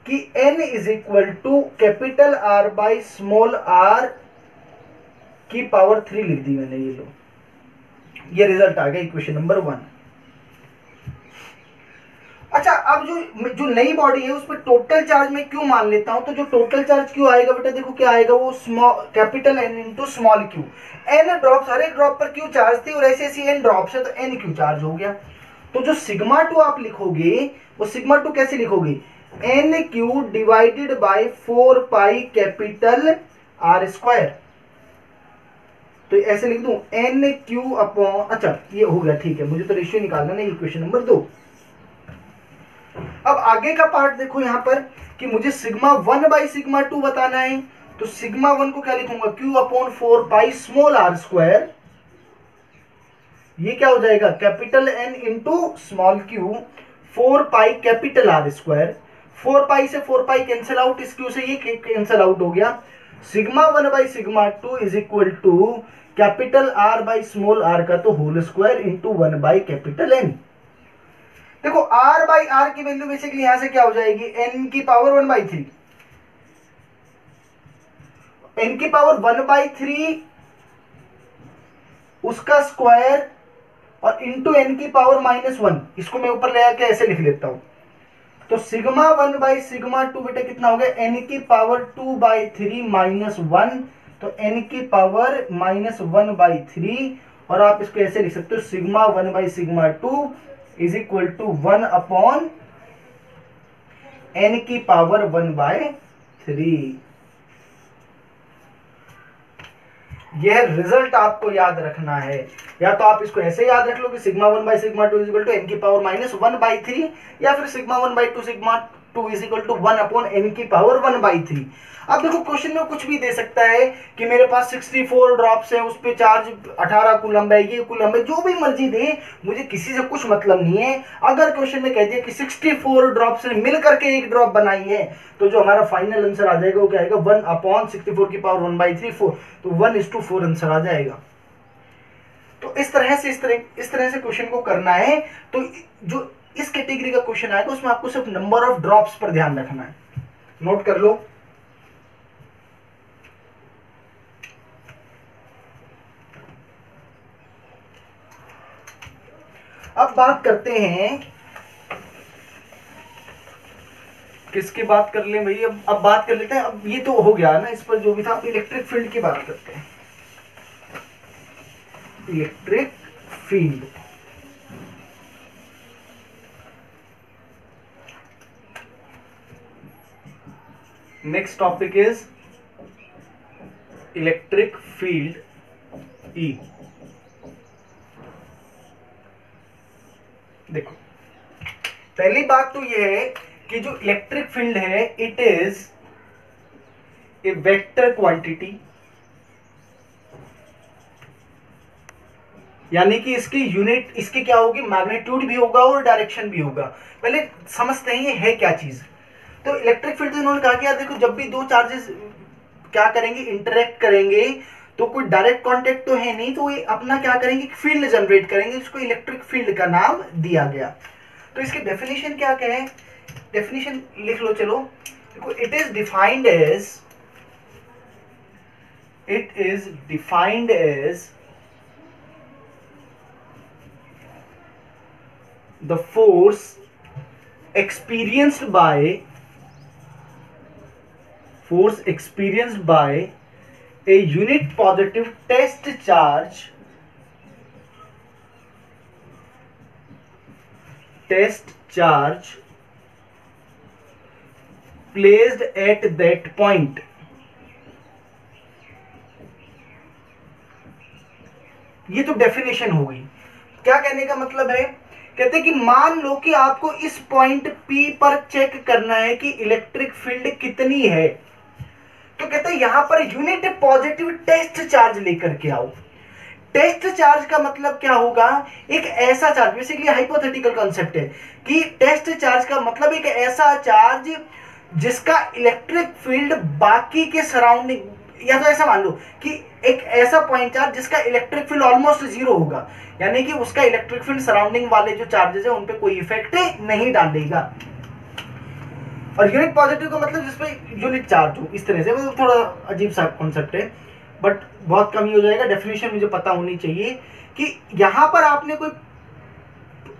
कि n is equal to capital r by small r की पावर थ्री लिख दी मैंने ये लो। ये रिज़ल्ट आ गया इक्वेशन नंबर वन अच्छा अब जो जो नई बॉडी है उस पर टोटल चार्ज में क्यों मान लेता हूँ? तो जो टोटल चार्ज क्यों आएगा बेटा? देखो क्या आएगा, वो small capital N into small Q N drops हर एक ड्रॉप पर क्यू चार्ज थी और ऐसे ऐसी एन ड्रॉप्स है तो एन क्यू चार्ज हो गया. तो जो सिग्मा टू आप लिखोगे, वो सिग्मा टू कैसे लिखोगे? N Q divided by four pi capital r square तो ऐसे लिख दू एन क्यू अपॉन अच्छा ये हो गया, ठीक है, मुझे तो रेशियो निकालना ना इक्वेशन नंबर दो। अब आगे का पार्ट देखो यहाँ पर, कि मुझे sigma one by sigma two बताना है तो सिग्मा वन को क्या लिखूँगा? Q upon four pi small r square ये क्या हो जाएगा? Capital N into small Q four pi capital r square four pi से फोर पाई कैंसिल आउट इस क्यू से ये कैंसिल आउट हो गया। Sigma one by sigma two is equal to capital r by small r का तो whole square into one by capital N देखो आर बाई आर की वैल्यू बेसिकली यहाँ से क्या हो जाएगी? एन की power one by three N की पावर वन बाई थ्री उसका स्क्वायर और इंटू एन की पावर माइनस वन इसको मैं ऊपर ले आके ऐसे लिख लेता हूँ. तो sigma one by sigma two बेटा कितना हो गया? एन की power two by three minus one तो एन की power minus one by three और आप इसको ऐसे लिख सकते हो sigma one by sigma two is equal to one upon N की पावर वन बाय थ्री यह रिज़ल्ट आपको याद रखना है। या तो आप इसको ऐसे याद रख लो कि sigma one by sigma two is equal to N की power minus one by three या फिर sigma one by two sigma two is equal to one upon N की पावर वन बाई थ्री। अब देखो क्वेश्चन में कुछ भी दे सकता है कि मेरे पास 64 ड्रॉप्स है, उस पर चार्ज 18 कुलम्ब है, ये कुलम्ब है, जो भी मर्ज़ी दे, मुझे किसी से कुछ मतलब नहीं है। अगर क्वेश्चन में कह दिया कि 64 ड्रॉप्स ने मिल करके एक ड्रॉप बनाई है तो जो हमारा फाइनल आंसर आ जाएगा, वो क्या आएगा? वन अपॉन सिक्सटी की power one by three four तो one is to four answer आ जाएगा। तो इस तरह से, इस तरह इस तरह से क्वेश्चन को करना है। तो जो इस कैटेगरी का क्वेश्चन आएगा, उसमें आपको सिर्फ़ नंबर ऑफ़ ड्रॉप्स पर ध्यान रखना है। नोट कर लो। अब बात करते हैं, किसकी बात कर ले भाई? अब अब बात कर लेते हैं। अब ये तो हो गया ना, इस पर जो भी था इलेक्ट्रिक फ़ील्ड की बात करते हैं। Electric field next topic is electric field E देखो। पहली बात तो यह है कि जो इलेक्ट्रिक फ़ील्ड है it is a vector quantity यानी कि इसकी यूनिट इसकी क्या होगी? मैग्नीट्यूड भी होगा और डायरेक्शन भी होगा। पहले समझते हैं ये है क्या चीज़। तो इलेक्ट्रिक फ़ील्ड इन्होंने कहा कि यार देखो, जब भी दो चार्जेस क्या करेंगे इंटरेक्ट करेंगे तो कोई डायरेक्ट कांटेक्ट तो है नहीं तो ये अपना क्या करेंगे फ़ील्ड जनरेट करेंगे इसको इलेक्ट्रिक फ़ील्ड का नाम दिया गया। तो इसके डेफिनेशन क्या क्या है डेफिनेशन लिख लो, चलो। देखो it is defined as it is defined as the force experienced by force experienced by a unit positive test charge test charge placed at that point ये तो डेफिनेशन हो गई क्या कहने का मतलब है कहते हैं कि मान लो कि आपको इस पॉइंट P पर चेक करना है कि इलेक्ट्रिक फ़ील्ड कितनी है तो कहते हैं, यहाँ पर यूनिट पॉजिटिव टेस्ट चार्ज लेकर के आओ। टेस्ट चार्ज का मतलब क्या होगा? एक ऐसा चार्ज बेसिकली हाइपोथेटिकल कॉन्सेप्ट है कि टेस्ट चार्ज का मतलब एक ऐसा चार्ज जिसका इलेक्ट्रिक फ़ील्ड बाकी के सराउंडिंग या तो ऐसा मान लो कि एक ऐसा पॉइंट चार्ज जिसका इलेक्ट्रिक फ़ील्ड ऑलमोस्ट ज़ीरो होगा। यानी कि उसका इलेक्ट्रिक फ़ील्ड सराउंडिंग वाले जो चार्जेस है, उन पे कोई इफ़ेक्ट नहीं डालेगा। और यूनिट पॉजिटिव का मतलब जिसमें यूनिट चार्ज हो, इस तरह से मतलब थोड़ा अजीब सा कॉन्सेप्ट है। बट बहुत कम ही हो जाएगा डेफिनेशन मुझे पता होनी चाहिए कि यहाँ पर आपने कोई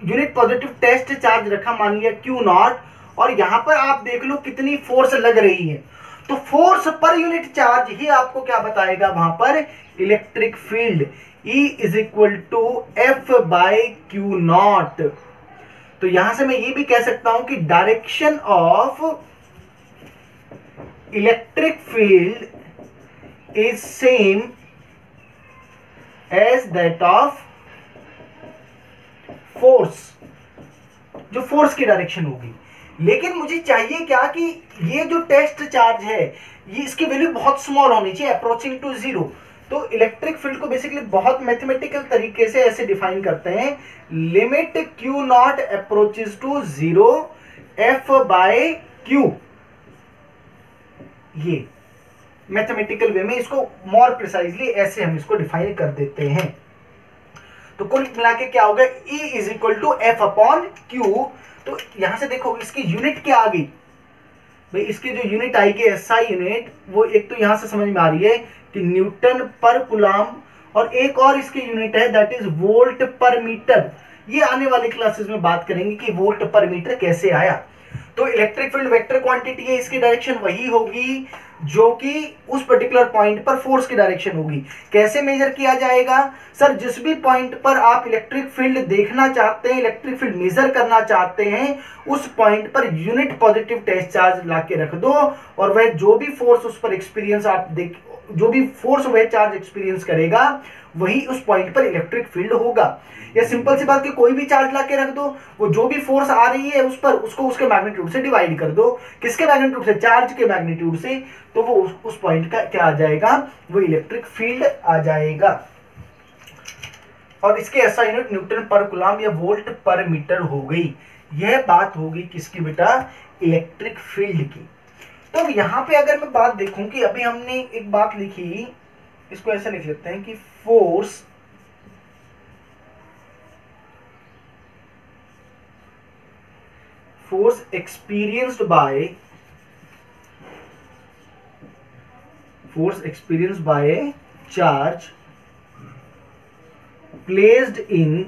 यूनिट पॉजिटिव टेस्ट चार्ज रखा, मान लिया क्यू नॉट और यहाँ पर आप देख लो कितनी फोर्स लग रही है। तो फोर्स पर यूनिट चार्ज ही आपको क्या बताएगा? वहाँ पर electric field E is equal to F by Q naught तो यहाँ से मैं ये भी कह सकता हूँ कि direction of electric field is same as that of force जो फोर्स की डायरेक्शन होगी। लेकिन मुझे चाहिए क्या कि ये जो टेस्ट चार्ज है, ये इसकी वैल्यू बहुत स्मॉल होनी चाहिए अप्रोचिंग टू ज़ीरो तो इलेक्ट्रिक फ़ील्ड को बेसिकली बहुत मैथमेटिकल तरीके से ऐसे डिफाइन करते हैं। Limit Q naught approaches to zero F by Q ये मैथमेटिकल वे में इसको मोर प्रिसाइजली ऐसे हम इसको डिफाइन कर देते हैं। तो कुल मिला के क्या होगा? E is equal to F upon Q तो यहाँ से देखो, इसकी यूनिट क्या आ गई? भाई, इसकी जो यूनिट आएगी एसआई यूनिट वो एक तो यहाँ से समझ में आ रही है कि न्यूटन पर कुलाम, और एक और इसकी यूनिट है that is volt per metre ये आने वाली क्लासेस में बात करेंगे कि वोल्ट पर मीटर कैसे आया। तो इलेक्ट्रिक फ़ील्ड वेक्टर क्वांटिटी है, इसकी डायरेक्शन वही होगी, जो कि उस पर्टिकुलर पॉइंट पर फोर्स की डायरेक्शन होगी। कैसे मेजर किया जाएगा? सर, जिस भी पॉइंट पर आप इलेक्ट्रिक फ़ील्ड देखना चाहते हैं इलेक्ट्रिक फ़ील्ड मेजर करना चाहते हैं, उस पॉइंट पर यूनिट पॉजिटिव टेस्ट चार्ज ला रख दो, और वह जो भी फोर्स उस पर एक्सपीरियंस आप देख जो भी फोर्स वह चार्ज एक्सपीरियंस करेगा वही उस पॉइंट पर इलेक्ट्रिक फ़ील्ड होगा। या सिंपल सी बात कि कोई भी चार्ज ला के रख दो वो जो भी फोर्स आ रही है उस पर उसको उसके मैग्नीट्यूड से डिवाइड कर दो। किसके मैग्नीट्यूड से? चार्ज के मैग्नीट्यूड से। तो वो उस, उस पॉइंट का क्या आ जाएगा? वो इलेक्ट्रिक फ़ील्ड आ जाएगा। और इसके ऐसा यूनिट न्यूटन पर गुलाम या वोल्ट पर मीटर हो गई। यह बात होगी किसकी बेटा? इलेक्ट्रिक फ़ील्ड की। तो यहाँ पे अगर मैं बात देखूँ कि अभी हमने एक बात लिखी, इसको ऐसे लिख लेते हैं कि force force experienced by force experience by charge placed in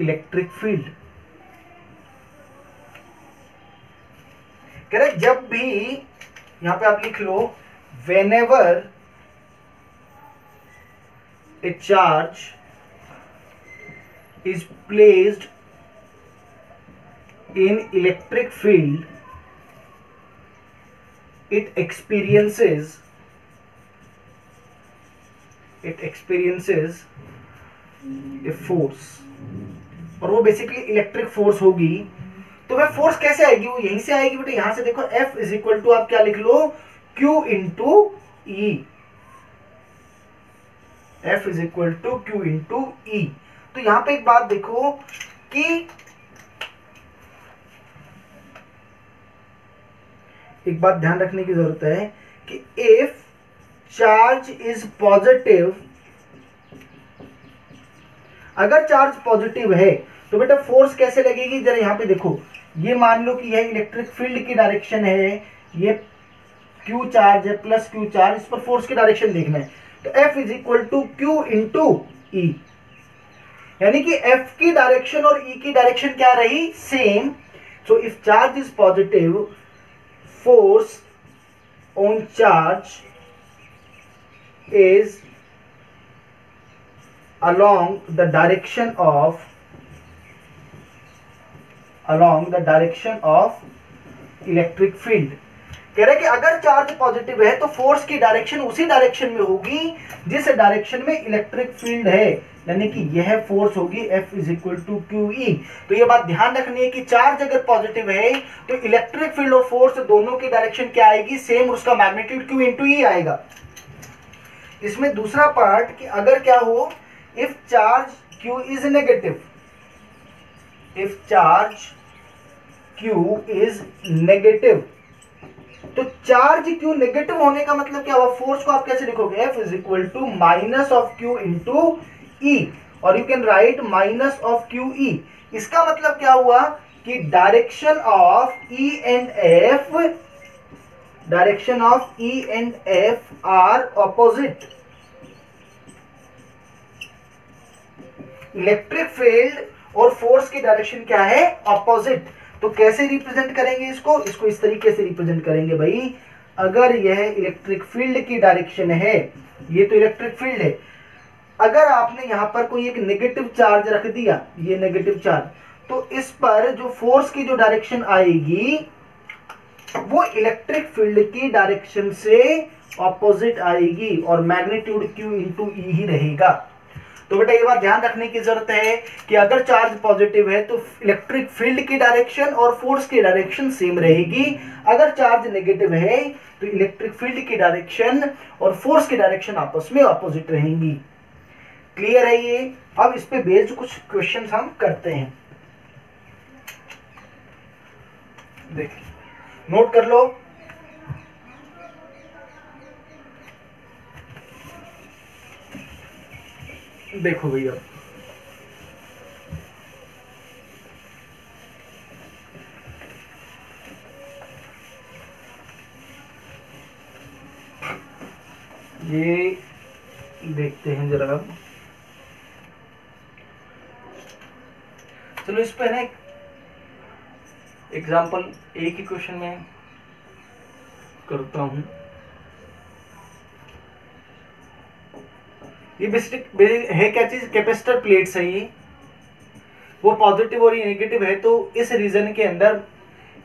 electric field correct, जब भी यहाँ पे आप लिख लो whenever a charge is placed in electric field it experiences it experiences a force और वो बेसिकली इलेक्ट्रिक फोर्स होगी तो वह फोर्स कैसे आएगी? वो यहीं से आएगी बेटा, यहाँ से देखो एफ़ इज़ इक्वल टू आप क्या लिख लो? Q into E F is equal to Q into E तो यहाँ पे एक बात देखो कि एक बात ध्यान रखने की ज़रूरत है कि इफ़ चार्ज इज़ पॉजिटिव अगर चार्ज पॉजिटिव है तो बेटा फोर्स कैसे लगेगी? जरा यहाँ पे देखो। ये मान लो कि यह इलेक्ट्रिक फ़ील्ड की डायरेक्शन है, ये क्यू चार्ज है प्लस क्यू चार्ज इस पर फोर्स की डायरेक्शन देखना है। तो F is equal to Q into E यानी कि एफ़ की डायरेक्शन और ई e की डायरेक्शन क्या रही? Same so if charge is positive force on charge is along the direction of along the direction of electric field. कह रहे कि अगर चार्ज पॉजिटिव है तो फोर्स की डायरेक्शन उसी डायरेक्शन में होगी, जिस डायरेक्शन में इलेक्ट्रिक फ़ील्ड है। यानी कि यह फोर्स होगी F is equal to Q तो ये बात ध्यान रखनी है कि चार्ज अगर पॉजिटिव है तो इलेक्ट्रिक फ़ील्ड और फोर्स दोनों की डायरेक्शन क्या आएगी? सेम उसका मैग्नीट्यूड क्यू इंटू ई आएगा। इसमें दूसरा पार्ट कि अगर क्या हो if charge Q is negative if charge Q is negative तो चार्ज क्यू नेगेटिव होने का मतलब क्या हुआ? फोर्स को आप कैसे लिखोगे? F is equal to minus of Q into E और you can write minus of Q E इसका मतलब क्या हुआ? कि direction of E and F direction of E and F are opposite electric field और फोर्स की डायरेक्शन क्या है? ऑपोजिट तो कैसे रिप्रेजेंट करेंगे इसको? इसको इस तरीके से रिप्रेजेंट करेंगे भाई। अगर यह इलेक्ट्रिक फ़ील्ड की डायरेक्शन है, ये तो इलेक्ट्रिक फ़ील्ड है। अगर आपने यहाँ पर कोई एक नेगेटिव चार्ज रख दिया, ये नेगेटिव चार्ज तो इस पर जो फोर्स की जो डायरेक्शन आएगी, वो इलेक्ट्रिक फ़ील्ड की डायरेक्शन से ऑपोजिट आएगी और मैग्नीट्यूड क्यू इंटू ई ही रहेगा। तो बेटा ये बात ध्यान रखने की ज़रूरत है कि अगर चार्ज पॉजिटिव है तो इलेक्ट्रिक फ़ील्ड की डायरेक्शन और फोर्स की डायरेक्शन सेम रहेगी। अगर चार्ज नेगेटिव है तो इलेक्ट्रिक फ़ील्ड की डायरेक्शन और फोर्स की डायरेक्शन आपस में ऑपोजिट रहेंगी। क्लियर है ये? अब इस पे बेस्ड कुछ क्वेश्चन हम करते हैं। देखिए नोट कर लो। देखो भैया। ये देखते हैं जरा। चलो इस पर ना एग्ज़ाम्पल एक ही क्वेश्चन में करता हूँ। ये बेसिक है क्या चीज़? कैपेसिटर प्लेट है ये। वो पॉजिटिव और ये नेगेटिव है तो इस रीजन के अंदर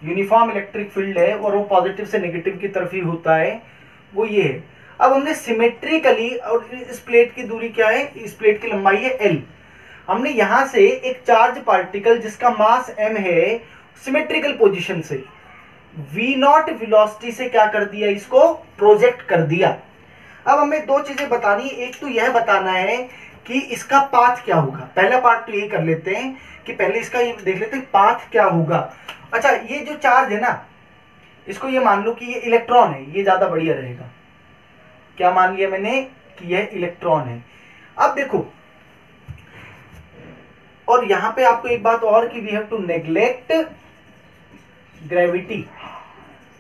यूनिफॉर्म इलेक्ट्रिक फ़ील्ड है और वो पॉजिटिव से नेगेटिव की तरफ़ ही होता है। वो ये है। अब हमने सिमेट्रिकली और इस प्लेट की दूरी क्या है? इस प्लेट की लंबाई है एल हमने यहाँ से एक चार्ज पार्टिकल जिसका मास एम है सिमेट्रिकल पोजीशन से। वी नॉट वेलोसिटी से क्या कर दिया इसको? प्रोजेक्ट कर दिया। अब हमें दो चीज़ें बतानी है। एक तो यह बताना है कि इसका पाथ क्या होगा। पहला पार्ट तो यही कर लेते हैं कि पहले इसका ये देख लेते हैं पाथ क्या होगा। अच्छा ये जो चार्ज है ना, इसको ये मान लो कि ये इलेक्ट्रॉन है, ये ज़्यादा बढ़िया रहेगा। क्या मान लिया मैंने कि यह इलेक्ट्रॉन है? अब देखो, और यहाँ पे आपको एक बात और कि we have to neglect gravity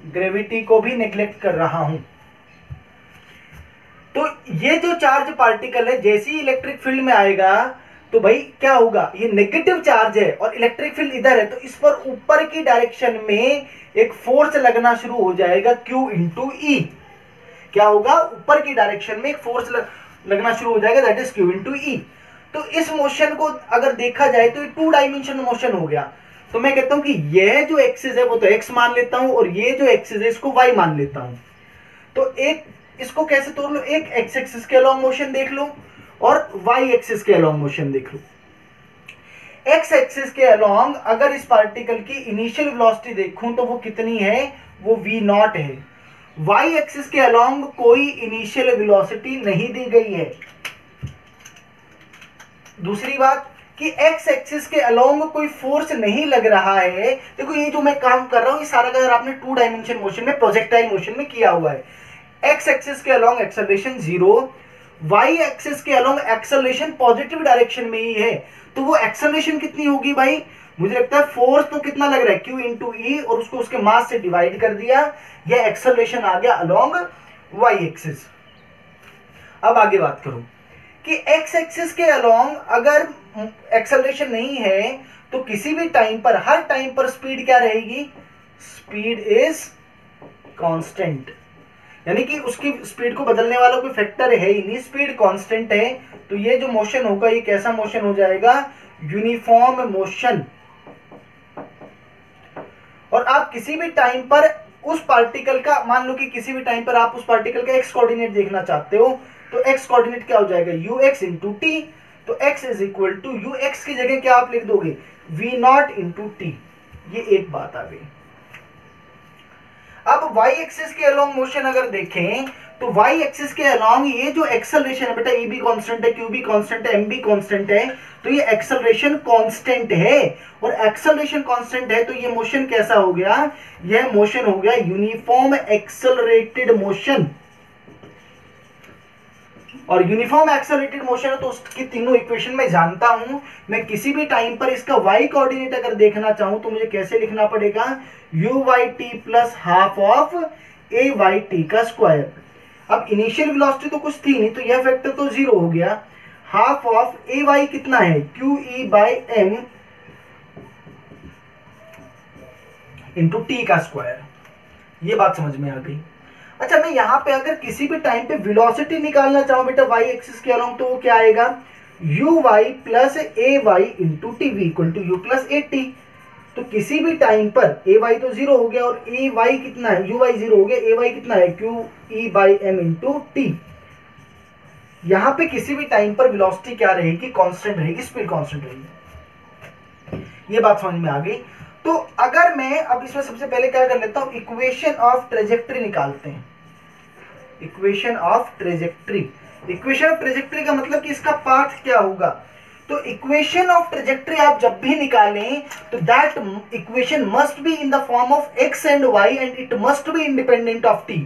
gravity को भी नेग्लेक्ट कर रहा हूँ। तो ये जो चार्ज पार्टिकल है, जैसे ही इलेक्ट्रिक फ़ील्ड में आएगा तो भाई क्या होगा? ये नेगेटिव चार्ज है और इलेक्ट्रिक फ़ील्ड इधर है तो इस पर ऊपर की डायरेक्शन में एक फोर्स लगना शुरू हो जाएगा, Q इंटू ई क्या होगा? ऊपर की डायरेक्शन में एक फोर्स लगना शुरू हो जाएगा that is Q into E तो इस मोशन को अगर देखा जाए तो ये टू डायमेंशन मोशन हो गया। तो मैं कहता हूँ कि यह जो एक्सिस है, वो तो एक्स मान लेता हूँ और ये जो एक्सिस है, इसको वाई मान लेता हूँ। तो एक इसको कैसे तोड़ लो? एक एक्स एक्सिस के अलॉन्ग मोशन देख लो और वाई एक्सिस के अलॉन्ग मोशन देख लो। एक्स एक्सिस के अलॉन्ग अगर इस पार्टिकल की इनिशियल वेलोसिटी देखूँ तो वो कितनी है? वो वी नॉट है। वाई एक्सिस के अलॉन्ग कोई इनिशियल वेलोसिटी नहीं दी गई है। दूसरी बात कि एक्स एक्सिस के अलोंग कोई फोर्स नहीं लग रहा है। देखो, ये जो मैं काम कर रहा हूँ, ये सारा अगर आपने टू डायमेंशन मोशन में प्रोजेक्टाइल मोशन में किया हुआ है। एक्स एक्सिस के along acceleration zero Y axis के अलोंग एक्सेलरेशन पॉजिटिव डायरेक्शन में ही है। तो वो एक्सेलरेशन कितनी होगी भाई? मुझे लगता है फोर्स तो कितना लग रहा है? क्यू इंटू ई और उसको उसके मास से डिवाइड कर दिया। यह एक्सेलरेशन आ गया अलोंग वाई एक्सिस अब आगे बात करूँ कि एक्स एक्सिस के अलोंग अगर एक्सेलरेशन नहीं है तो किसी भी टाइम पर, हर टाइम पर स्पीड क्या रहेगी? स्पीड इज़ कांस्टेंट यानी कि उसकी स्पीड को बदलने वाला कोई फैक्टर है ही नहीं। स्पीड कांस्टेंट है तो ये जो मोशन होगा, ये कैसा मोशन हो जाएगा? यूनिफॉर्म मोशन और आप किसी भी टाइम पर उस पार्टिकल का, मान लो कि किसी भी टाइम पर आप उस पार्टिकल का एक्स कोऑर्डिनेट देखना चाहते हो तो एक्स कोऑर्डिनेट क्या हो जाएगा? यू एक्स इंटू टी तो x is equal to U X की जगह क्या आप लिख दोगे? V नॉट इंटू टी ये एक बात आ गई। अब वाई एक्सिस के अलोंग मोशन अगर देखें तो वाई एक्सिस के अलोंग ये जो एक्सलेशन है, बेटा ई बी कॉन्स्टेंट है क्यू बी कॉन्स्टेंट है एम बी कॉन्स्टेंट है तो ये एक्सलेशन कॉन्स्टेंट है। और एक्सलेशन कॉन्स्टेंट है तो ये मोशन कैसा हो गया? यह मोशन हो गया यूनिफॉर्म एक्सलरेटेड मोशन और यूनिफॉर्म एक्सेलरेटेड मोशन है तो उसकी तीनों इक्वेशन मैं जानता हूँ। मैं किसी भी टाइम पर इसका वाई कोऑर्डिनेट अगर देखना चाहूँ तो मुझे कैसे लिखना पड़ेगा? U Y T plus half of A Y T का स्क्वायर अब इनिशियल वेलोसिटी तो कुछ थी नहीं तो यह फैक्टर तो ज़ीरो हो गया। हाफ़ ऑफ़ ए वाई कितना है? Q E by M into T का स्क्वायर ये बात समझ में आ गई। अच्छा मैं यहाँ पे अगर किसी भी टाइम पे वेलोसिटी निकालना चाहूँ, बेटा वाई एक्सिस के अलोंग तो वो क्या आएगा? U Y plus A Y into T V equal to U plus A T तो किसी भी टाइम पर ए वाई तो ज़ीरो हो गया और ए वाई कितना है? यू वाई ज़ीरो हो गया ए वाई कितना है? Q E by M into T यहाँ पे किसी भी टाइम पर वेलोसिटी क्या रहेगी? कांस्टेंट रहेगी स्पीड कांस्टेंट रहेगी। ये बात समझ में आ गई? तो अगर मैं, अब इसमें सबसे पहले क्या कर लेता हूँ? इक्वेशन ऑफ़ ट्रेजेक्ट्री निकालते हैं। Equation of trajectory equation of trajectory का मतलब कि इसका पाथ क्या होगा? तो इक्वेशन ऑफ़ ट्रेजेक्ट्री आप जब भी निकालें तो that equation must be in the form of X and Y and it must be independent of T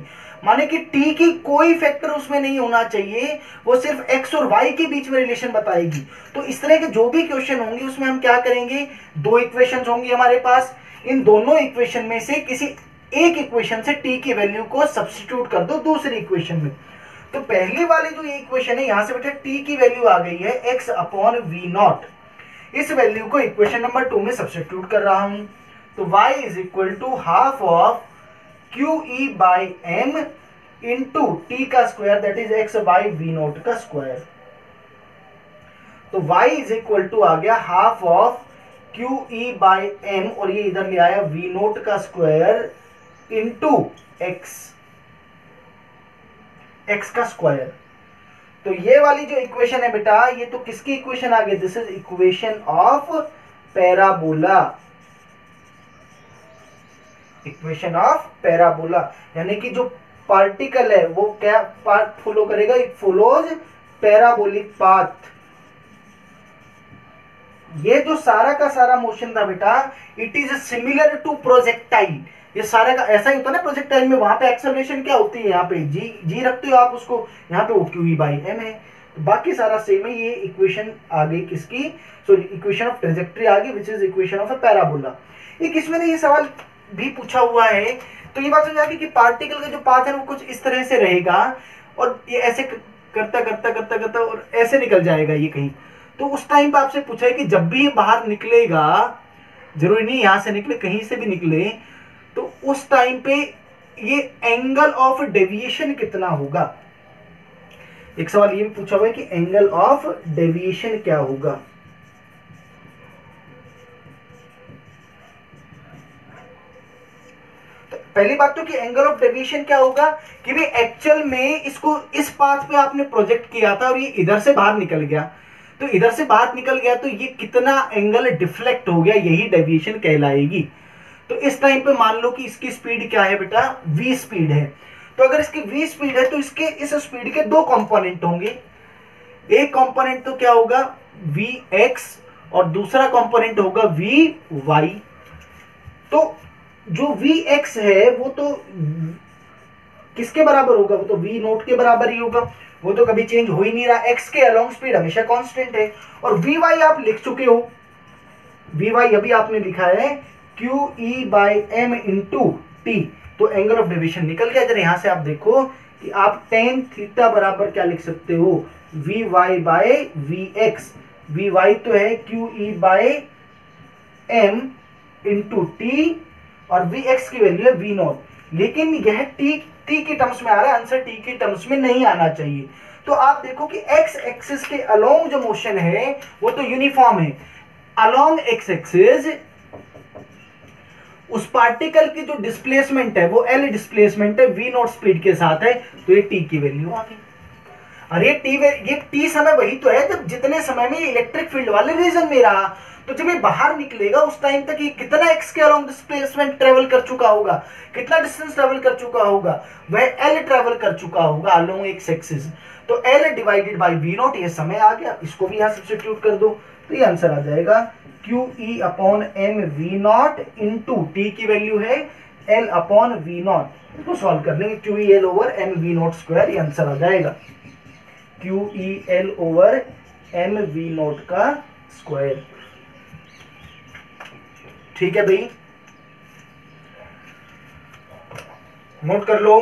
माने कि टी की कोई फैक्टर उसमें नहीं होना चाहिए, वो सिर्फ़ एक्स और वाई के बीच में रिलेशन बताएगी। तो इस तरह के जो भी क्वेश्चन होंगे, उसमें हम क्या करेंगे? दो इक्वेशन होंगी हमारे पास। इन दोनों इक्वेशन में से किसी एक इक्वेशन से टी की वैल्यू को सब्सटीट्यूट कर दो दूसरी इक्वेशन में। तो पहली वाली जो इक्वेशन है, यहाँ से बेटा टी की वैल्यू आ गई है एक्स अपॉन वी नॉट इस वैल्यू को इक्वेशन नंबर टू में सब्सिट्यूट कर रहा हूँ। तो y is equal to half of Q E by M into T का square that is X by V naught का स्क्वायर तो y इज़ इक्वल टू आ गया half of Q E by M और ये इधर ले आया वी नोट का स्क्वायर इंटू एक्स एक्स का स्क्वायर तो ये वाली जो इक्वेशन है बेटा, ये तो किसकी इक्वेशन आ गई? This is equation of parabola equation of parabola यानी कि जो पार्टिकल है, वो क्या पार्ट फॉलो करेगा? इट फॉलोज पैराबोलिक पाथ ये जो सारा का सारा मोशन था बेटा it is similar to projectile ये सारा का ऐसा ही होता है ना प्रोजेक्टाइल में वहाँ पे एक्सेलरेशन क्या होती है यहाँ पे? जी जी रखते हो आप उसको। यहाँ पे क्यू बाई एम है। तो बाकी सारा सेम है, ये इक्वेशन आ गई किसकी? सॉरी इक्वेशन ऑफ़ ट्रेजेक्ट्री आ गई which is equation of a parabola एक इसमें ये सवाल भी पूछा हुआ है। तो ये बात समझ आ गई कि पार्टिकल का जो पाथ है, वो कुछ इस तरह से रहेगा और ये ऐसे करता करता करता करता और ऐसे निकल जाएगा ये कहीं। तो उस टाइम पे आपसे पूछा है कि जब भी ये बाहर निकलेगा, ज़रूरी नहीं यहाँ से निकले, कहीं से भी निकले तो उस टाइम पे ये एंगल ऑफ़ डेविएशन कितना होगा? एक सवाल ये भी पूछा हुआ है कि एंगल ऑफ़ डेविएशन क्या होगा? तो पहली बात तो कि एंगल ऑफ़ डेविएशन क्या होगा? कि भाई एक्चुअल में इसको, इस पाथ पे आपने प्रोजेक्ट किया था और ये इधर से बाहर निकल गया। तो इधर से बाहर निकल गया तो ये कितना एंगल डिफ्लेक्ट हो गया, यही डेविएशन कहलाएगी। तो इस टाइम पे मान लो कि इसकी स्पीड क्या है बेटा? V स्पीड है। तो अगर इसकी v स्पीड है तो इसके, इस स्पीड के दो कंपोनेंट होंगे। एक कंपोनेंट तो क्या होगा? वी एक्स और दूसरा कंपोनेंट होगा वी वाई तो जो वी एक्स है, वो तो किसके बराबर होगा? वो तो वी नोट के बराबर ही होगा। वो तो कभी चेंज हो ही नहीं रहा। एक्स के अलोंग स्पीड हमेशा कांस्टेंट है। और वी वाई आप लिख चुके हो। वी वाई अभी आपने लिखा है Q E by M into T तो एंगल ऑफ़ डेविएशन निकल गया। जरा यहाँ से आप देखो कि आप टेन थीटा बराबर क्या लिख सकते हो? V Y by V X V Y तो है Q E by M into T और वी एक्स की वैल्यू है वी नॉट लेकिन यह टी टी के टर्म्स में आ रहा है। आंसर टी के टर्म्स में नहीं आना चाहिए। तो आप देखो कि एक्स एक्सिस के अलोंग जो मोशन है, वो तो यूनिफॉर्म है। अलोंग एक्स एक्सिस उस पार्टिकल की जो डिस्प्लेसमेंट है वो एल डिस्प्लेसमेंट है वी नॉट स्पीड के साथ है तो ये टी की वैल्यू आ गई अरे टी ये टी समय वही तो है जब जितने समय में इलेक्ट्रिक फ़ील्ड वाले रीजन में रहा तो जब ये बाहर निकलेगा उस टाइम तक ये कितना एक्स के अलोंग डिस्प्लेसमेंट ट्रेवल कर चुका होगा कितना डिस्टेंस ट्रेवल कर चुका होगा वह एल ट्रेवल कर चुका होगा अलोंग एक्स एक्सिस तो L divided by V naught ये समय आ गया इसको भी यहाँ सब्सिट्यूट कर दो तो ये आंसर आ जाएगा। Q E upon M V naught into T की वैल्यू है एल अपॉन वी नॉट इसको सॉल्व कर लेंगे Q E L over M V naught square ये आंसर आ जाएगा। Q E L over M V naught का स्क्वायर ठीक है भाई? नोट कर लो।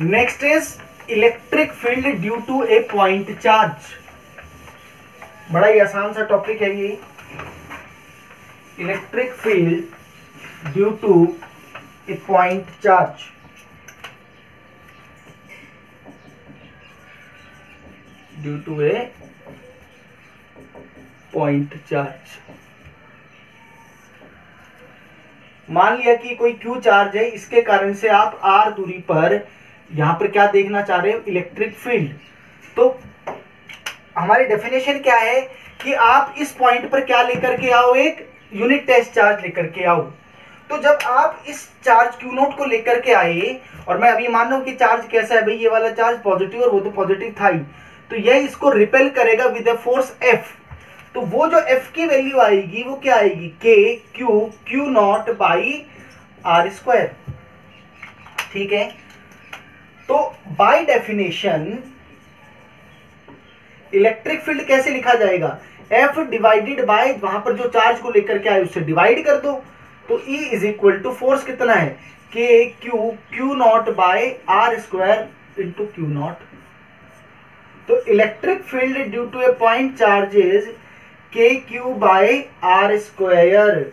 Next is electric field due to a point charge बड़ा ही आसान सा टॉपिक है ये। Electric field due to a point charge due to a point charge मान लिया कि कोई क्यू चार्ज है, इसके कारण से आप आर दूरी पर यहाँ पर क्या देखना चाह रहे हो? इलेक्ट्रिक फ़ील्ड तो हमारी डेफिनेशन क्या है कि आप इस पॉइंट पर क्या लेकर के आओ? एक यूनिट टेस्ट चार्ज लेकर के आओ। तो जब आप इस चार्ज क्यू नोट को लेकर के आए, और मैं अभी मान रहा कि चार्ज कैसा है भाई, ये वाला चार्ज पॉजिटिव और वो तो पॉजिटिव था ही। तो यह इसको रिपेल करेगा विद ए फोर्स एफ़ तो वो जो एफ़ की वैल्यू आएगी, वो क्या आएगी? K Q Q naught by R square ठीक है? तो बाय डेफिनेशन इलेक्ट्रिक फ़ील्ड कैसे लिखा जाएगा? एफ़ डिवाइडेड बाय वहाँ पर जो चार्ज को लेकर के आए, उससे डिवाइड कर दो। तो E is equal to force कितना है? K Q Q naught by R square into Q naught तो electric field due to a point charges K Q by R square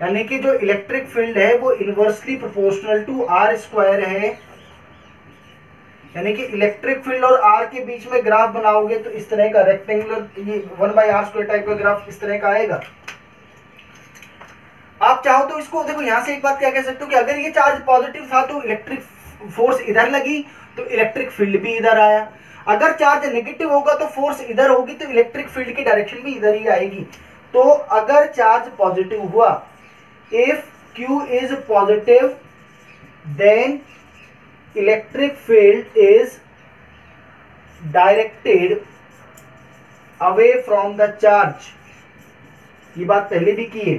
यानी कि जो इलेक्ट्रिक फ़ील्ड है, वो inversely proportional to R square है। यानी कि इलेक्ट्रिक फ़ील्ड और आर के बीच में ग्राफ बनाओगे तो इस तरह का रेक्टेंगुलर ये one by R square type का ग्राफ इस तरह का आएगा। आप चाहो तो इसको, देखो यहाँ से एक बात क्या कह सकते हो कि अगर ये चार्ज पॉजिटिव था तो इलेक्ट्रिक फोर्स इधर लगी तो इलेक्ट्रिक फ़ील्ड भी इधर आया। अगर चार्ज नेगेटिव होगा तो फोर्स इधर होगी तो इलेक्ट्रिक फ़ील्ड की डायरेक्शन भी इधर ही आएगी। तो अगर चार्ज पॉजिटिव हुआ if q is positive then electric field is directed away from the charge. ये बात पहले भी की है।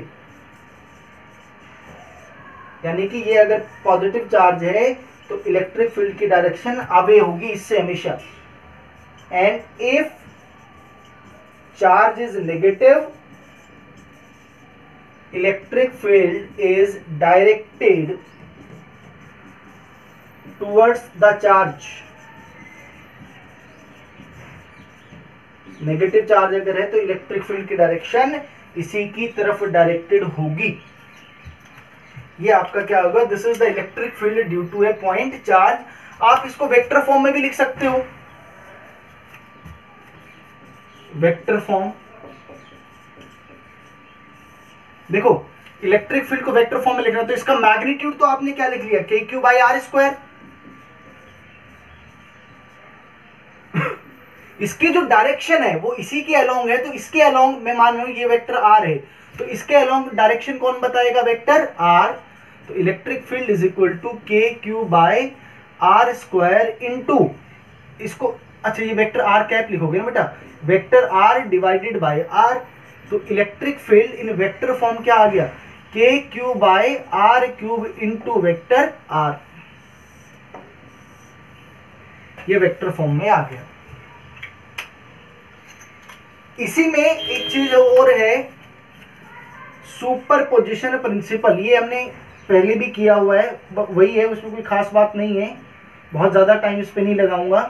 यानी कि ये अगर पॉजिटिव चार्ज है तो इलेक्ट्रिक फ़ील्ड की डायरेक्शन अवे होगी इससे हमेशा। And if charge is negative electric field is directed towards the charge. Negative charge अगर है तो इलेक्ट्रिक फ़ील्ड की डायरेक्शन इसी की तरफ़ डायरेक्टेड होगी। ये आपका क्या होगा? This is the electric field due to a point charge आप इसको वेक्टर फॉर्म में भी लिख सकते हो। वेक्टर फॉर्म देखो इलेक्ट्रिक फ़ील्ड को वेक्टर फॉर्म में लिखना तो इसका मैग्नीट्यूड तो आपने क्या लिख लिया? के क्यू बाई आर स्क्वायर इसकी जो डायरेक्शन है, वो इसी के अलोंग है तो इसके अलोंग मैं मान रहा हूँ ये वेक्टर आर है तो इसके अलोंग डायरेक्शन कौन बताएगा वेक्टर आर तो electric field is equal to k q by r square into इसको अच्छा ये वेक्टर आर कैप लिखोगे ना बेटा? Vector r divided by r तो electric field in vector form क्या आ गया? K q by r cube into vector r ये वेक्टर फॉर्म में आ गया। इसी में एक चीज़ और है सुपर पोजिशन प्रिंसिपल ये हमने पहले भी किया हुआ है वही है, उसमें कोई खास बात नहीं है। बहुत ज़्यादा टाइम इस पर नहीं लगाऊँगा।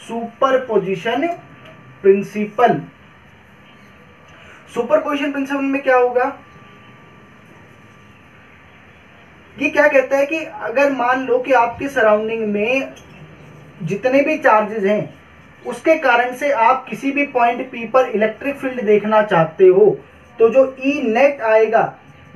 Superposition principle superposition principle में क्या होगा? ये क्या कहता है कि अगर मान लो कि आपके सराउंडिंग में जितने भी चार्जेस हैं, उसके कारण से आप किसी भी पॉइंट पी पर इलेक्ट्रिक फ़ील्ड देखना चाहते हो तो जो ई e नेट आएगा,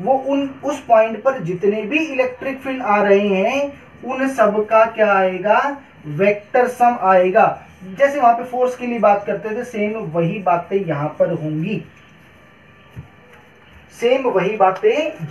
वो उन, उस पॉइंट पर जितने भी इलेक्ट्रिक फ़ील्ड आ रहे हैं, उन सब का क्या आएगा? वेक्टर सम आएगा। जैसे वहाँ पे फोर्स के लिए बात करते थे सेम वही बातें यहाँ पर होंगी। सेम वही बातें